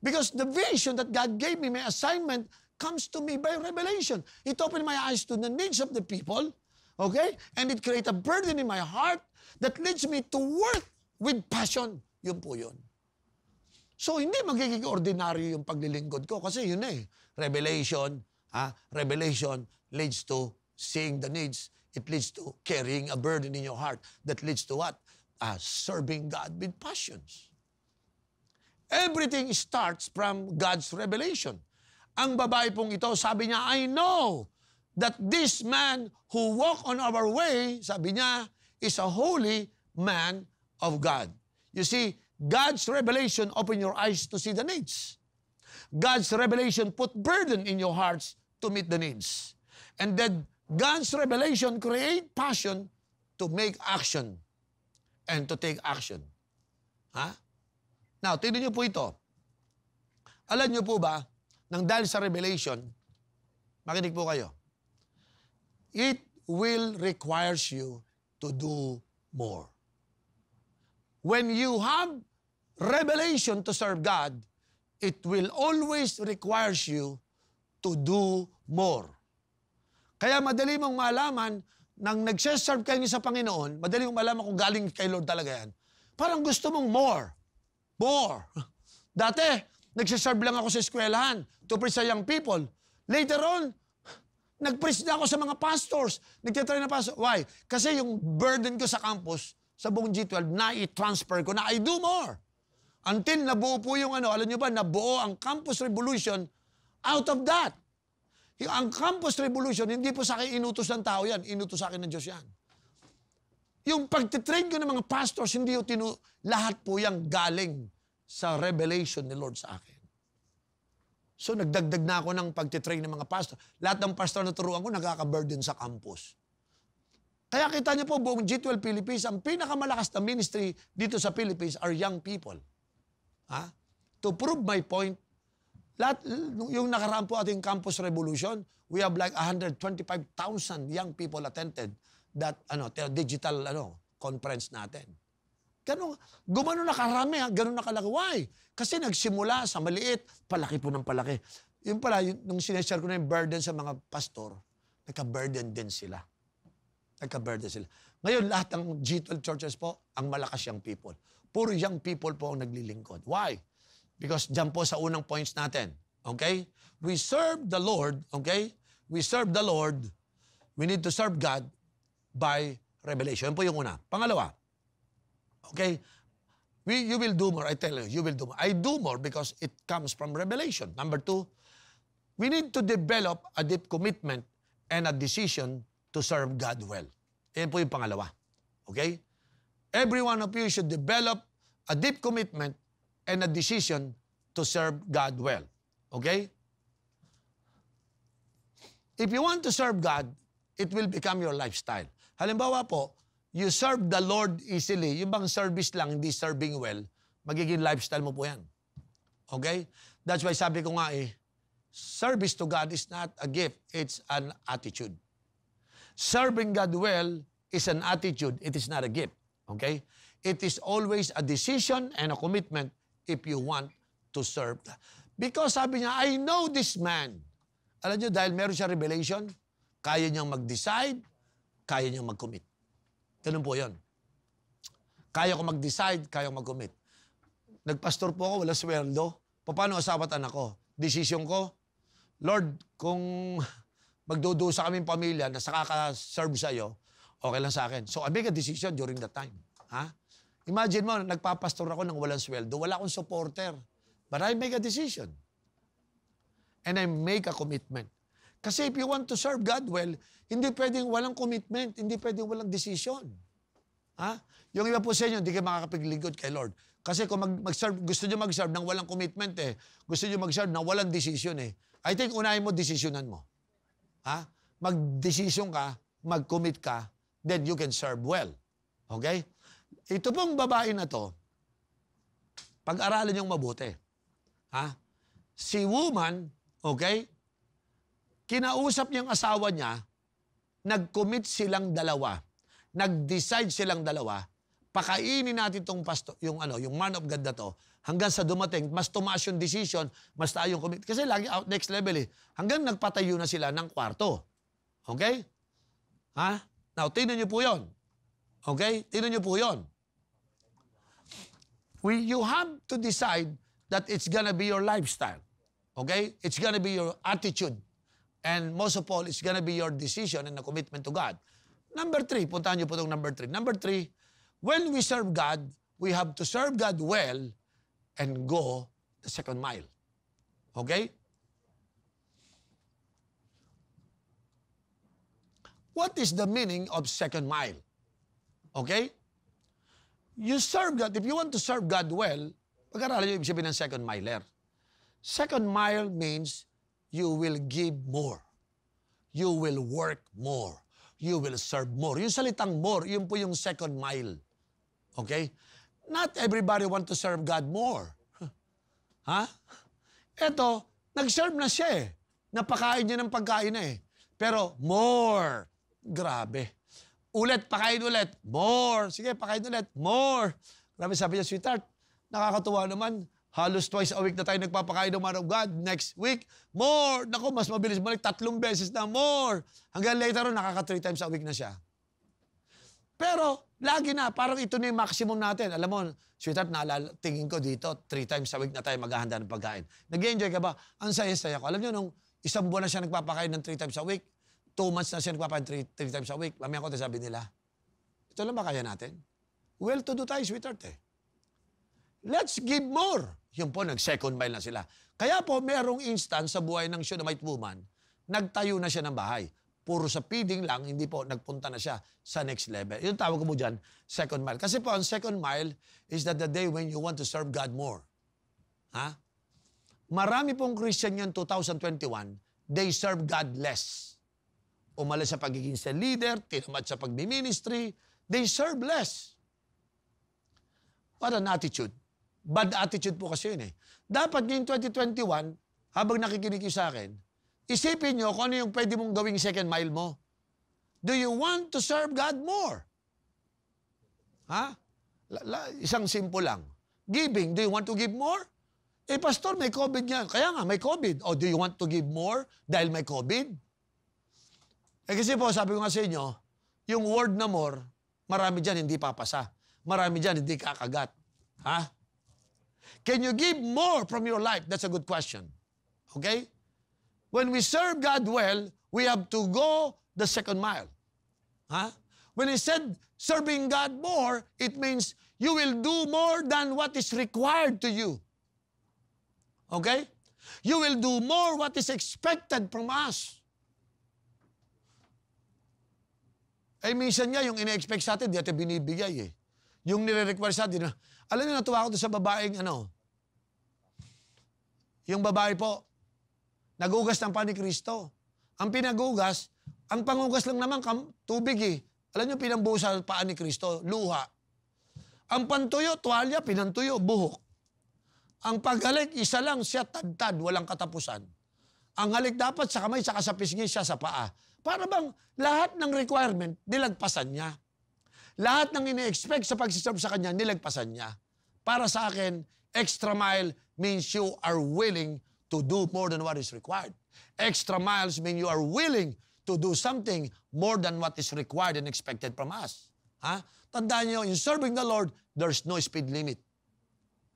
Speaker 1: Because the vision that God gave me, my assignment, comes to me by revelation. It opened my eyes to the needs of the people. Okay? And it created a burden in my heart that leads me to work with passion. Yun po yun. So, hindi magiging ordinaryo yung paglilingkod ko kasi yun eh. Revelation, ha? Revelation, leads to seeing the needs. It leads to carrying a burden in your heart that leads to what? Uh, serving God with passions. Everything starts from God's revelation. Ang babae pong ito, sabi niya, I know that this man who walk on our way, sabi niya, is a holy man of God. You see, God's revelation open your eyes to see the needs. God's revelation put burden in your hearts to meet the needs. And then God's revelation create passion to make action and to take action. Ha? Now, tingnan niyo po ito. Alam niyo po ba, nang dahil sa revelation, makinig po kayo, it will requires you to do more. When you have revelation to serve God, it will always requires you to do more. Kaya madali mong malaman nang nagseserve kayo sa Panginoon, madali mong malaman kung galing kay Lord talaga yan. Parang gusto mong more. More. Dati, nagsiserve lang ako sa eskwelahan to preach sa young people. Later on, nag-preach na ako sa mga pastors. Nagtitry na pastor. Why? Kasi yung burden ko sa campus, sa buong G12, na i-transfer ko na I do more. Until nabuo po yung ano, alam nyo ba, nabuo ang campus revolution out of that. Yung, ang campus revolution, hindi po sa akin inutos ng tao yan, inutos sa akin ng Diyos yan. Yung pagtitrain ko ng mga pastors, hindi yung tinu... Lahat po yung galing sa revelation ni Lord sa akin. So nagdagdag na ako ng pagtitrain ng mga pastor. Lahat ng pastor na turuan ko, nakaka-burden sa campus. Kaya kita niyo po, buong G12 Philippines, ang pinakamalakas na ministry dito sa Philippines are young people. Ha? To prove my point, lahat, yung nakaraan po ating campus revolution, we have like 125,000 young people attended that ano, digital ano, conference natin. Ganun, gumano na karami, ha? ganun na kalaki. Why? Kasi nagsimula sa maliit, palaki po ng palaki. Yung pala, yung, nung sineshare ko na yung burden sa mga pastor, nagka-burden din sila. Nagka-burden sila. Ngayon, lahat ng G12 churches po, ang malakas young people. Puro young people po ang naglilingkod. Why? Because dyan po sa unang points natin. Okay? We serve the Lord, okay? We serve the Lord. We need to serve God by revelation. Yan po yung una. Pangalawa, okay? We, you will do more. I tell you, you will do more. I do more because it comes from revelation. Number two, we need to develop a deep commitment and a decision to serve God well. Yan po yung pangalawa. Okay? Every one of you should develop a deep commitment and a decision to serve God well. Okay? If you want to serve God, it will become your lifestyle. Halimbawa po, you serve the Lord easily, yung bang service lang, hindi serving well, magiging lifestyle mo po yan. Okay? That's why sabi ko nga eh, service to God is not a gift, it's an attitude. Serving God well is an attitude, it is not a gift. Okay? It is always a decision and a commitment if you want to serve. Because sabi niya, I know this man. Alam niyo, dahil meron siya revelation, kaya niyang mag-decide, kaya niyang mag-commit. Ganun po yon. Kaya ko mag-decide, kaya ko mag-commit. Nagpastor po ako, wala sweldo. Paano asawa at anak ko? Decision ko, Lord, kung magdudusa kaming pamilya na sa kaka-serve sa'yo, okay lang sa akin. So I make a decision during that time. Ha? Imagine mo, nagpapastor ako ng walang sweldo, wala akong supporter. But I make a decision. And I make a commitment. Kasi if you want to serve God well, hindi pwedeng walang commitment, hindi pwedeng walang decision. Ha? Yung iba po sa inyo, hindi kayo makakapaglingkod kay Lord. Kasi kung mag, mag-serve, gusto nyo mag-serve ng walang commitment eh, gusto nyo mag-serve ng walang decision eh, I think unahin mo, decisionan mo. Ha? Mag-decision ka, mag-commit ka, then you can serve well. Okay? Ito pong babae na to, pag-aralan niyong mabuti. Ha? Si woman, okay, kinausap niyang asawa niya, nag-commit silang dalawa, nag-decide silang dalawa, pakainin natin tong pasto, yung ano, yung man of God na to, hanggang sa dumating, mas tumaas yung decision, mas tayo yung commit. Kasi lagi out next level eh. Hanggang nagpatayo na sila ng kwarto. Okay? Ha? Now, tingnan niyo po yon. Okay? Tingnan niyo po yon. We, you have to decide that it's gonna be your lifestyle. Okay? It's gonna be your attitude. And most of all, it's gonna be your decision and a commitment to God. Number three, puntahan niyo po itong number three. Number three, when we serve God, we have to serve God well and go the second mile. Okay? What is the meaning of second mile? Okay? You serve God. If you want to serve God well, pag-aralan nyo ibig sabihin ng second miler. Second mile means you will give more. you will work more. You will serve more. Yung salitang more, yun po yung second mile. Okay? Not everybody want to serve God more. ha? Eto, nag-serve na siya eh. Napakain niya ng pagkain na eh. Pero more. Grabe. Ulit, pakain ulit. More. Sige, pakain ulit. More. Grabe sabi niya, sweetheart, nakakatuwa naman. Halos twice a week na tayo nagpapakain ng man of God. Next week, more. Nako, mas mabilis balik. Tatlong beses na more. Hanggang later on, nakaka three times a week na siya. Pero, lagi na, parang ito na yung maximum natin. Alam mo, sweetheart, naalala, tingin ko dito, three times a week na tayo maghahanda ng pagkain. Nag-enjoy ka ba? Ang saya-saya ko. Alam niyo, nung isang buwan na siya nagpapakain ng three times a week, two months na siya nagpapakain three, three times a week, mamaya ko sabi nila, ito lang ba kaya natin? Well to do tayo, sweetheart eh. Let's give more. Yun po, nag-second mile na sila. Kaya po, merong instance sa buhay ng Shunammite woman, nagtayo na siya ng bahay puro sa feeding lang, hindi po nagpunta na siya sa next level. Yung tawag ko mo dyan, second mile. Kasi po, ang second mile is that the day when you want to serve God more. Ha? Marami pong Christian yan 2021, they serve God less. Umalis sa pagiging sa leader, tinamad sa pagmi-ministry, they serve less. What an attitude. Bad attitude po kasi yun eh. Dapat ngayong 2021, habang nakikinig sa akin, Isipin nyo kung ano yung pwede mong gawing second mile mo. Do you want to serve God more? Ha? La, la, isang simple lang. Giving, do you want to give more? Eh, pastor, may COVID nga. Kaya nga, may COVID. O, oh, do you want to give more dahil may COVID? Eh, kasi po, sabi ko nga sa inyo, yung word na more, marami dyan hindi papasa. Marami dyan hindi kakagat. Ha? Can you give more from your life? That's a good question. Okay? When we serve God well, we have to go the second mile. Huh? When he said serving God more, it means you will do more than what is required to you. Okay? You will do more what is expected from us. Eh, minsan nga, yung ina-expect sa atin, di natin binibigay eh. Yung nire-require sa atin, alam niyo, natuwa ako sa babaeng ano, yung babae po, Nagugas ng pa ni Kristo. Ang pinagugas, ang pangugas lang naman tubig eh. Alam niyo, pinambuhos sa paa ni Kristo, luha. Ang pantuyo, tuwalya, pinantuyo, buhok. Ang paghalik, isa lang siya, tadtad, walang katapusan. Ang halik dapat sa kamay, saka sa pisngi siya sa paa. Para bang lahat ng requirement, nilagpasan niya. Lahat ng ini-expect sa pagsiserve sa kanya, nilagpasan niya. Para sa akin, extra mile means you are willing to do more than what is required. Extra miles mean you are willing to do something more than what is required and expected from us. Ha? Tandaan niyo, in serving the Lord, there's no speed limit.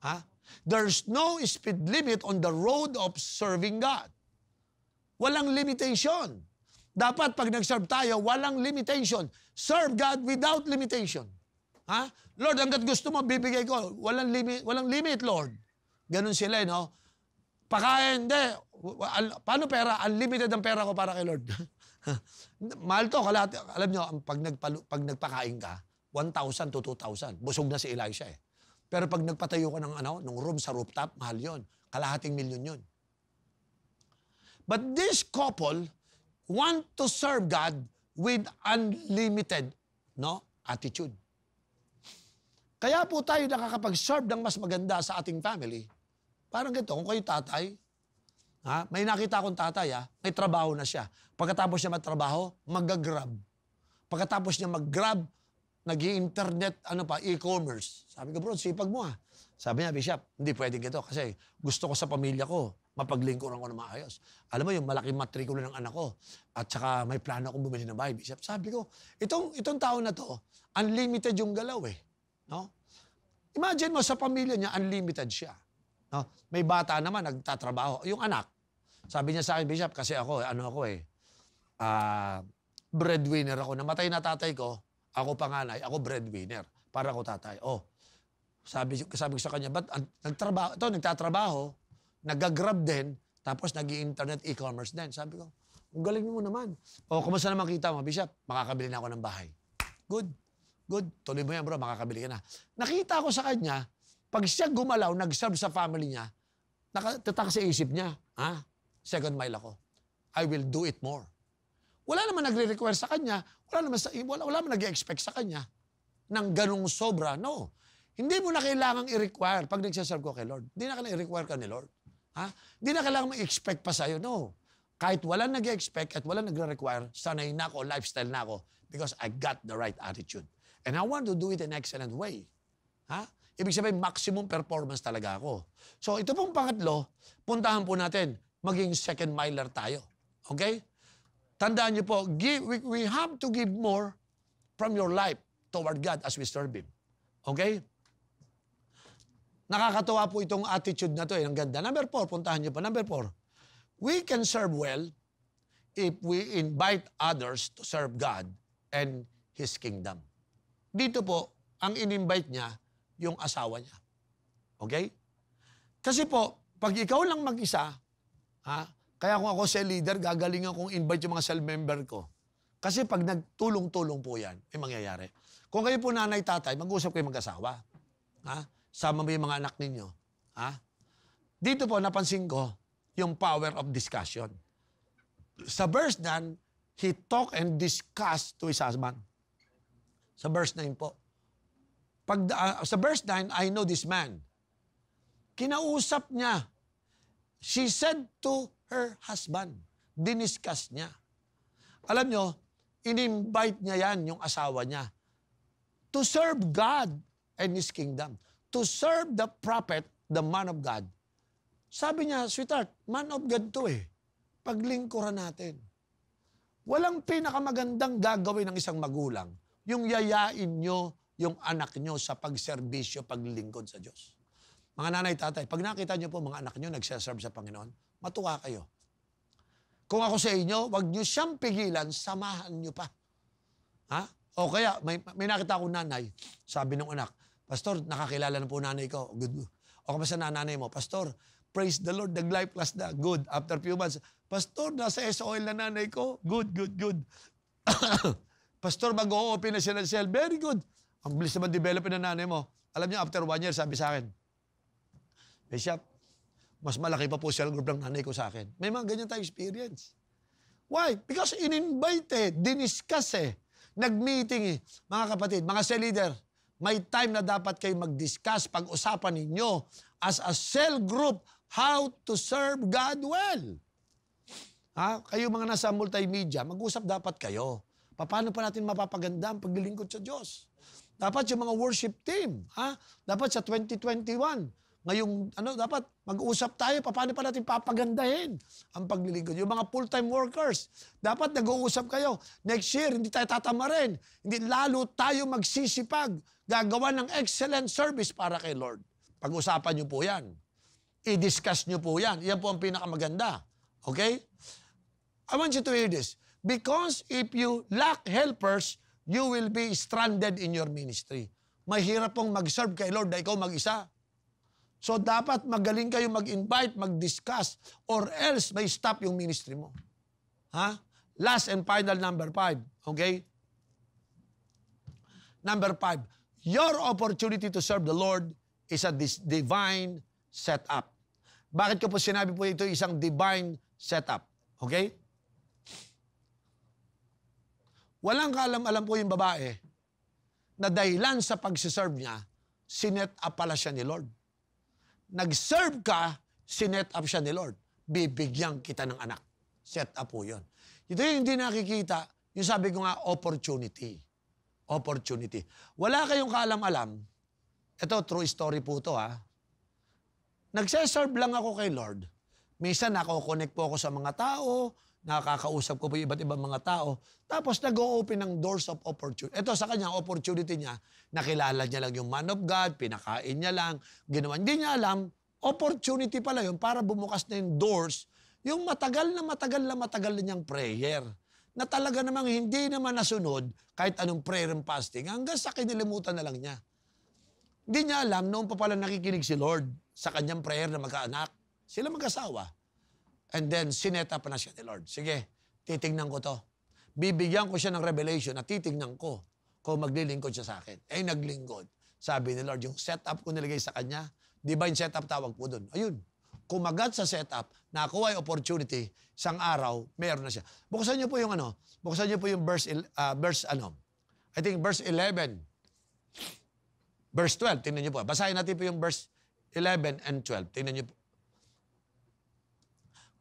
Speaker 1: Ha? There's no speed limit on the road of serving God. Walang limitation. Dapat pag nag-serve tayo, walang limitation. Serve God without limitation. Ha? Lord, hanggat gusto mo, bibigay ko. Walang limit, walang limit, Lord. Ganon sila, eh, no? Pakain, hindi. Paano pera? Unlimited ang pera ko para kay Lord. Mahal to, kalahati. Alam nyo, pag, nagpalu, pag nagpakain ka, 1,000 to 2,000. Busog na si Elisha eh. Pero pag nagpatayo ka ng, ano, ng room sa rooftop, mahal yon. Kalahating milyon yon. But this couple want to serve God with unlimited no, attitude. Kaya po tayo nakakapag-serve ng mas maganda sa ating family Parang ganito, kung kayo tatay, ha, may nakita akong tatay, ha, may trabaho na siya. Pagkatapos niya magtrabaho, mag-grab. Pagkatapos niya mag-grab, nag internet ano pa, e-commerce. Sabi ko, bro, sipag mo ha. Sabi niya, Bishop, hindi pwedeng gito kasi gusto ko sa pamilya ko, mapaglingkuran ko na maayos. Alam mo, yung malaking matrikula ng anak ko, at saka may plano akong bumili ng bahay, Bishop. Sabi ko, itong, itong taon na to, unlimited yung galaw eh. No? Imagine mo, sa pamilya niya, unlimited siya. No? May bata naman, nagtatrabaho. Yung anak, sabi niya sa akin, Bishop, kasi ako, ano ako eh, uh, breadwinner ako. Namatay na tatay ko, ako panganay, ako breadwinner. Para ako tatay. Oh, sabi, sabi ko sa kanya, ba't nagtrabaho, ito, nagtatrabaho, nagagrab din, tapos nag internet e-commerce din. Sabi ko, ang galing mo naman. O, kumusta naman kita mo, Bishop? Makakabili na ako ng bahay. Good. Good. Tuloy mo yan, bro. Makakabili ka na. Nakita ko sa kanya, pag siya gumalaw, nag-serve sa family niya, nakatatak sa isip niya, ha? Second mile ako. I will do it more. wala naman nagre-require sa kanya, wala naman, sa, wala, wala naman nag-expect sa kanya ng ganong sobra. No. Hindi mo na kailangang i-require pag nagsaserve ko kay Lord. Hindi na kailangan i-require ka ni Lord. Ha? Hindi na kailangan ma-expect pa sa'yo. No. Kahit wala nag-expect at wala nagre-require, sanay na ako, lifestyle na ako because I got the right attitude. And I want to do it in excellent way. Ha? Ibig sabihin, maximum performance talaga ako. So ito pong pangatlo, puntahan po natin, maging second miler tayo. Okay? Tandaan niyo po, give, we, we have to give more from your life toward God as we serve Him. Okay? Nakakatuwa po itong attitude na to eh. Ang ganda. Number four, puntahan niyo po. Number four, we can serve well if we invite others to serve God and His kingdom. Dito po, ang in-invite niya, yung asawa niya. Okay? Kasi po, pag ikaw lang mag-isa, ha, kaya kung ako cell leader, gagalingan kong invite yung mga cell member ko. Kasi pag nagtulong-tulong po yan, may mangyayari. Kung kayo po nanay, tatay, mag-usap kayo mag-asawa. Ha? Sama mo yung mga anak ninyo. Ha? Dito po, napansin ko, yung power of discussion. Sa verse 9, he talk and discuss to his husband. Sa verse 9 po. Pag, uh, sa verse 9, I know this man. Kinausap niya. She said to her husband. Diniscuss niya. Alam nyo, in-invite niya yan, yung asawa niya, to serve God and His kingdom. To serve the prophet, the man of God. Sabi niya, sweetheart, man of God to eh. Paglingkuran natin. Walang pinakamagandang gagawin ng isang magulang, yung yayain nyo yung anak nyo sa pagserbisyo, paglingkod sa Diyos. Mga nanay, tatay, pag nakita nyo po mga anak nyo nagseserve sa Panginoon, matuwa kayo. Kung ako sa inyo, wag nyo siyang pigilan, samahan nyo pa. Ha? O kaya, may, may nakita akong nanay, sabi ng anak, Pastor, nakakilala na po nanay ko. Good. O kamusta na nanay mo? Pastor, praise the Lord, nag-life class na. Good. After few months, Pastor, nasa SOL na nanay ko. Good, good, good. Pastor, mag-o-open na siya ng cell. Very good. Ang bilis naman develop ng nanay mo. Alam niyo, after one year, sabi sa akin, Bishop, mas malaki pa po cell group ng nanay ko sa akin. May mga ganyan tayo experience. Why? Because in-invite eh, diniscuss eh, nag-meeting eh. Mga kapatid, mga cell leader, may time na dapat kayo mag-discuss, pag-usapan ninyo as a cell group how to serve God well. Ha? Kayo mga nasa multimedia, mag-usap dapat kayo. Paano pa natin mapapaganda ang paglilingkod sa Diyos? Dapat yung mga worship team, ha? Dapat sa 2021, ngayong ano, dapat mag-usap tayo paano pa natin papagandahin ang paglilingkod. Yung mga full-time workers, dapat nag-uusap kayo. Next year, hindi tayo tatamarin. Hindi lalo tayo magsisipag. Gagawa ng excellent service para kay Lord. Pag-usapan niyo po yan. I-discuss niyo po yan. Yan po ang pinakamaganda. Okay? I want you to hear this. Because if you lack helpers, you will be stranded in your ministry. Mahirap pong mag-serve kay Lord na ikaw mag-isa. So dapat magaling kayo mag-invite, mag-discuss, or else may stop yung ministry mo. Ha? Last and final number five. Okay? Number five. Your opportunity to serve the Lord is a divine setup. Bakit ko po sinabi po ito isang divine setup? Okay? Walang kaalam-alam po yung babae na dahilan sa pagsiserve niya, sinet up pala siya ni Lord. Nag-serve ka, sinet up siya ni Lord. Bibigyan kita ng anak. Set up po yun. Ito yung hindi nakikita, yung sabi ko nga, opportunity. Opportunity. Wala kayong kaalam-alam. Ito, true story po to ha. Nagseserve lang ako kay Lord. Minsan nako-connect po ako sa mga tao, nakakausap ko po iba't ibang mga tao. Tapos nag-o-open ng doors of opportunity. Ito sa kanya, opportunity niya, nakilala niya lang yung man of God, pinakain niya lang, ginawa. Hindi niya alam, opportunity pala yun para bumukas na yung doors, yung matagal na matagal na matagal na niyang prayer na talaga namang hindi naman nasunod kahit anong prayer and fasting hanggang sa kinilimutan na lang niya. Hindi niya alam, noon pa pala nakikinig si Lord sa kanyang prayer na magkaanak. Sila mag-asawa. And then, sineta pa na siya ni Lord. Sige, titingnan ko to. Bibigyan ko siya ng revelation na titingnan ko kung maglilingkod siya sa akin. Eh, naglingkod. Sabi ni Lord, yung setup ko nilagay sa kanya, divine setup tawag po doon. Ayun, kumagat sa setup, nakuha yung opportunity, isang araw, meron na siya. Buksan niyo po yung ano, buksan niyo po yung verse, ah, verse ano, I think verse 11. Verse 12, tingnan niyo po. Basahin natin po yung verse 11 and 12. Tingnan niyo po.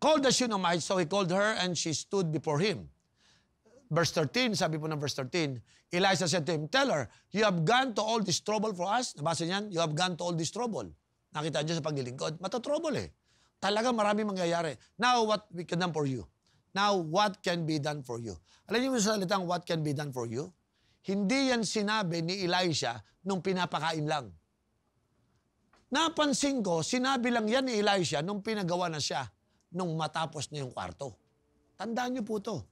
Speaker 1: Called the Shunammite, so he called her and she stood before him. Verse 13, sabi po ng verse 13, Elijah said to him, Tell her, you have gone to all this trouble for us. Nabasa niyan, you have gone to all this trouble. Nakita niyo sa paglilingkod, matatrouble eh. Talaga marami mangyayari. Now, what we can done for you? Now, what can be done for you? Alam niyo yung salitang what can be done for you? Hindi yan sinabi ni Elisha nung pinapakain lang. Napansin ko, sinabi lang yan ni Elisha nung pinagawa na siya nung matapos na yung kwarto. Tandaan niyo po to.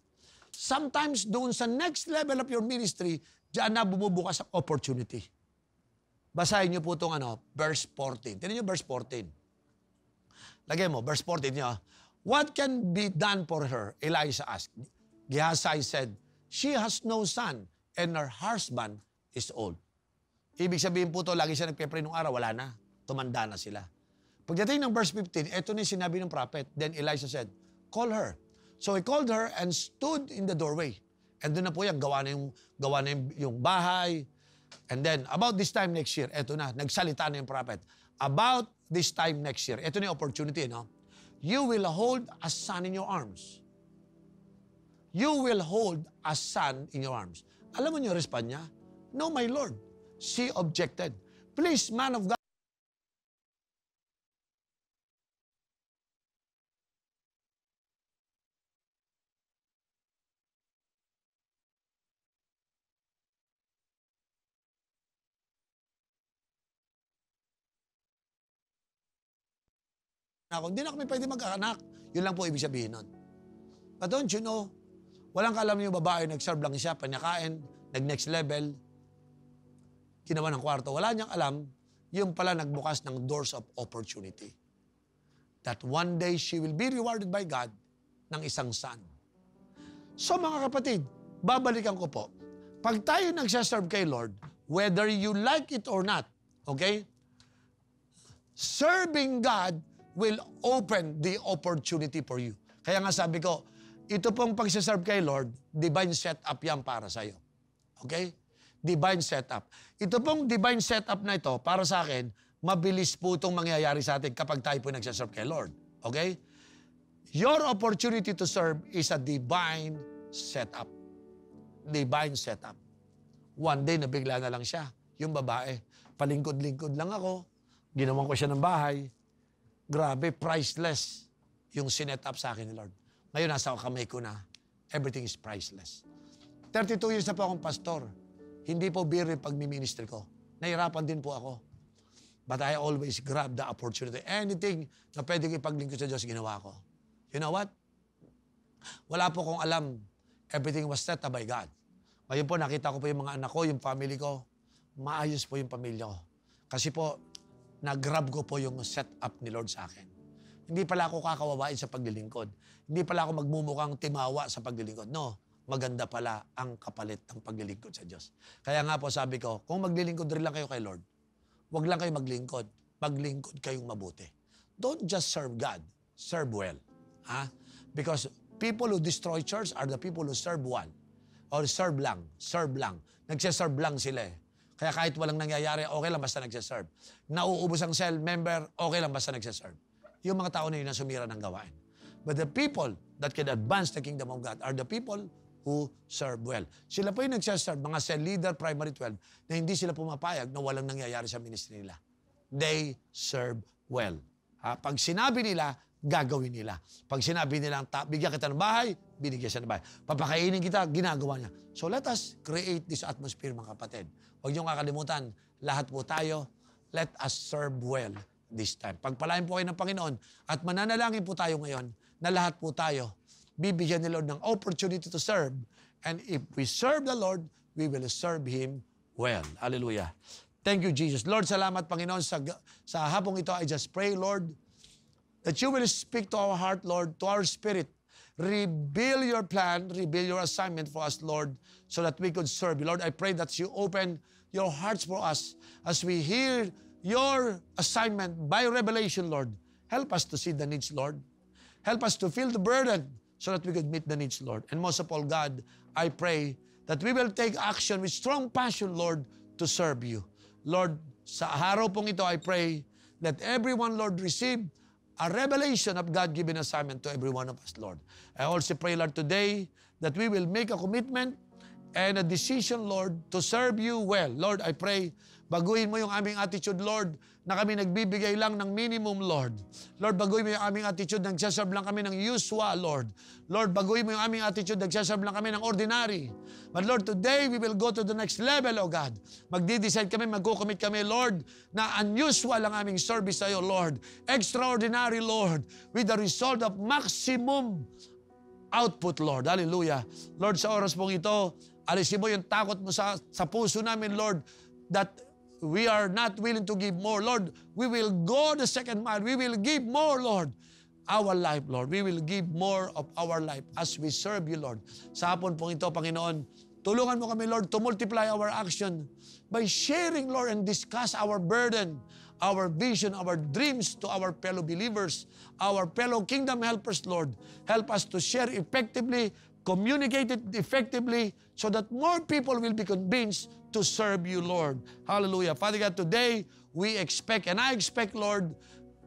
Speaker 1: Sometimes doon sa next level of your ministry, diyan na bumubukas ang opportunity. Basahin niyo po itong ano, verse 14. Tignan niyo verse 14. Lagay mo, verse 14 niyo. What can be done for her? Elisha asked. Gehazi said, She has no son and her husband is old. Ibig sabihin po to, lagi siya nagpe-pray nung araw, wala na. Tumanda na sila. Pagdating ng verse 15, ito na yung sinabi ng prophet. Then Elisha said, Call her. So he called her and stood in the doorway. And doon na po yan, gawa na yung, gawa na yung, yung bahay. And then, about this time next year, eto na, nagsalita na yung prophet. About this time next year, eto na yung opportunity, no? You will hold a son in your arms. You will hold a son in your arms. Alam mo niyo respond niya? No, my Lord. She objected. Please, man of God, ako, hindi na kami pwede magkaanak. Yun lang po ibig sabihin nun. But don't you know, walang kalam yung babae, nag-serve lang siya, panyakain, nag-next level, ginawa ng kwarto. Wala niyang alam, yung pala nagbukas ng doors of opportunity. That one day she will be rewarded by God ng isang son. So mga kapatid, babalikan ko po. Pag tayo nagsaserve kay Lord, whether you like it or not, okay? Serving God will open the opportunity for you. Kaya nga sabi ko, ito pong pagsaserve kay Lord, divine setup yan para sa'yo. Okay? Divine setup. Ito pong divine setup na ito, para sa akin, mabilis po itong mangyayari sa atin kapag tayo po nagsaserve kay Lord. Okay? Your opportunity to serve is a divine setup. Divine setup. One day, nabigla na lang siya. Yung babae, palingkod-lingkod lang ako. Ginawan ko siya ng bahay. Grabe, priceless yung sinet up sa akin ni Lord. Ngayon, nasa kamay ko na. Everything is priceless. 32 years na po akong pastor. Hindi po beer yung pagmiministry ko. Nahirapan din po ako. But I always grab the opportunity. Anything na pwedeng ipaglingkod sa Diyos, ginawa ko. You know what? Wala po kong alam. Everything was set up by God. Ngayon po, nakita ko po yung mga anak ko, yung family ko. Maayos po yung pamilya ko. Kasi po, nag-grab ko po yung set up ni Lord sa akin. Hindi pala ako kakawawain sa paglilingkod. Hindi pala ako magmumukhang timawa sa paglilingkod. No, maganda pala ang kapalit ng paglilingkod sa Diyos. Kaya nga po sabi ko, kung maglilingkod rin lang kayo kay Lord, huwag lang kayo maglingkod. Maglingkod kayong mabuti. Don't just serve God. Serve well. Ha? Because people who destroy church are the people who serve well. Or serve lang. Serve lang. Nagsiserve lang sila eh. Kaya kahit walang nangyayari, okay lang basta nagsiserve. Nauubos ang cell member, okay lang basta nagsiserve. Yung mga tao na yun ang sumira ng gawain. But the people that can advance the kingdom of God are the people who serve well. Sila po yung nagsiserve, mga cell leader, primary 12, na hindi sila pumapayag na walang nangyayari sa ministry nila. They serve well. Ha? Pag sinabi nila, gagawin nila. Pag sinabi nila, bigyan kita ng bahay, binigyan siya ng bahay. Papakainin kita, ginagawa niya. So let us create this atmosphere, mga kapatid. Huwag niyong kakalimutan, lahat po tayo, let us serve well this time. Pagpalain po kayo ng Panginoon at mananalangin po tayo ngayon na lahat po tayo bibigyan ni Lord ng opportunity to serve. And if we serve the Lord, we will serve Him well. Hallelujah. Thank you, Jesus. Lord, salamat, Panginoon, sa, sa hapong ito. I just pray, Lord, that you will speak to our heart, Lord, to our spirit. Reveal your plan, reveal your assignment for us, Lord, so that we could serve you. Lord, I pray that you open your hearts for us as we hear your assignment by revelation, Lord. Help us to see the needs, Lord. Help us to feel the burden so that we could meet the needs, Lord. And most of all, God, I pray that we will take action with strong passion, Lord, to serve you. Lord, sa araw pong ito, I pray that everyone, Lord, receive a revelation of God-given assignment to every one of us, Lord. I also pray, Lord, today that we will make a commitment and a decision, Lord, to serve you well. Lord, I pray, baguhin mo yung aming attitude, Lord, na kami nagbibigay lang ng minimum, Lord. Lord, baguhin mo yung aming attitude, nagsaserve lang kami ng usual, Lord. Lord, baguhin mo yung aming attitude, nagsaserve lang kami ng ordinary. But Lord, today we will go to the next level, O God. Magdi-decide kami, magko-commit kami, Lord, na unusual ang aming service sa iyo, Lord. Extraordinary, Lord, with the result of maximum output, Lord. Hallelujah. Lord, sa oras pong ito, alisin mo yung takot mo sa, sa puso namin, Lord, that we are not willing to give more, Lord, we will go the second mile. We will give more, Lord. Our life, Lord. We will give more of our life as we serve you, Lord. Sa hapon pong ito, Panginoon, tulungan mo kami, Lord, to multiply our action by sharing, Lord, and discuss our burden, our vision, our dreams to our fellow believers, our fellow kingdom helpers, Lord. Help us to share effectively, communicate it effectively, so that more people will be convinced to serve you, Lord. Hallelujah. Father God, today we expect, and I expect, Lord,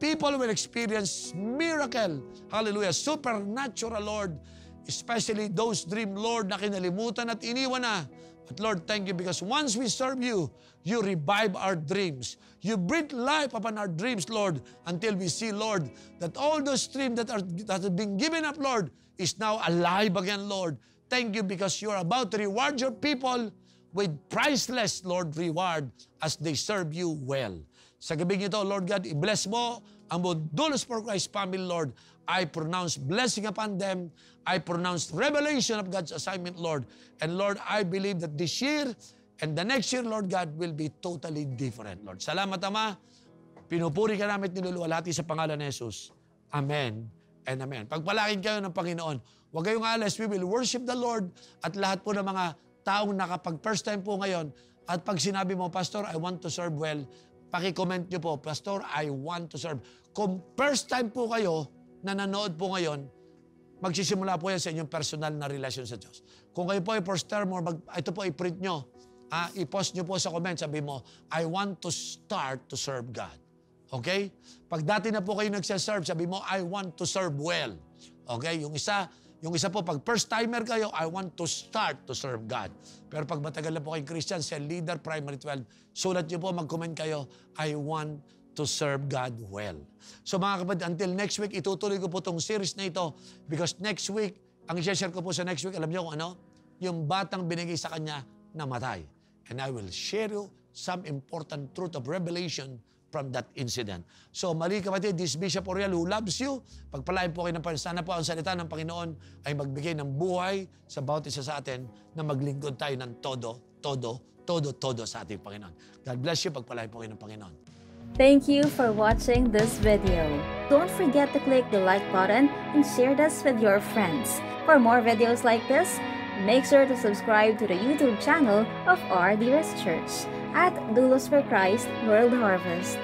Speaker 1: people will experience miracle. Hallelujah. Supernatural, Lord. Especially those dream, Lord, na kinalimutan at iniwan na. But Lord, thank you because once we serve you, you revive our dreams. You breathe life upon our dreams, Lord, until we see, Lord, that all those dreams that, are, that have been given up, Lord, is now alive again, Lord. Thank you because you're about to reward your people with priceless, Lord, reward as they serve you well. Sa gabi ito, Lord God, i-bless mo ang Modulos for Christ family, Lord. I pronounce blessing upon them. I pronounce revelation of God's assignment, Lord. And Lord, I believe that this year and the next year, Lord God, will be totally different, Lord. Salamat, Ama. Pinupuri ka namin niluluwalhati sa pangalan ni Jesus. Amen and amen. Pagpalakin kayo ng Panginoon. Huwag kayong alas. We will worship the Lord at lahat po ng mga taong nakapag first time po ngayon at pag sinabi mo, Pastor, I want to serve well, paki-comment nyo po, Pastor, I want to serve. Kung first time po kayo na nanood po ngayon, magsisimula po yan sa inyong personal na relasyon sa Diyos. Kung kayo po ay first time or mag, ito po i-print nyo, ah, i-post nyo po sa comment, sabi mo, I want to start to serve God. Okay? Pag dati na po kayo nagsaserve, sabi mo, I want to serve well. Okay? Yung isa, yung isa po, pag first-timer kayo, I want to start to serve God. Pero pag matagal na po kayong Christian, sa leader, primary 12, sulat niyo po, mag-comment kayo, I want to serve God well. So mga kapatid, until next week, itutuloy ko po itong series na ito because next week, ang i-share ko po sa next week, alam niyo kung ano? Yung batang binigay sa kanya na matay. And I will share you some important truth of revelation from that incident. So, mali kapatid, this Bishop Oriel who loves you, pagpalain po kayo ng Panginoon. Sana po ang salita ng Panginoon ay magbigay ng buhay sa bawat isa sa atin na maglingkod tayo ng todo, todo, todo, todo sa ating Panginoon. God bless you. Pagpalain po kayo ng Panginoon.
Speaker 2: Thank you for watching this video. Don't forget to click the like button and share this with your friends. For more videos like this, make sure to subscribe to the YouTube channel of Our Dearest Church at Doulos for Christ World Harvest.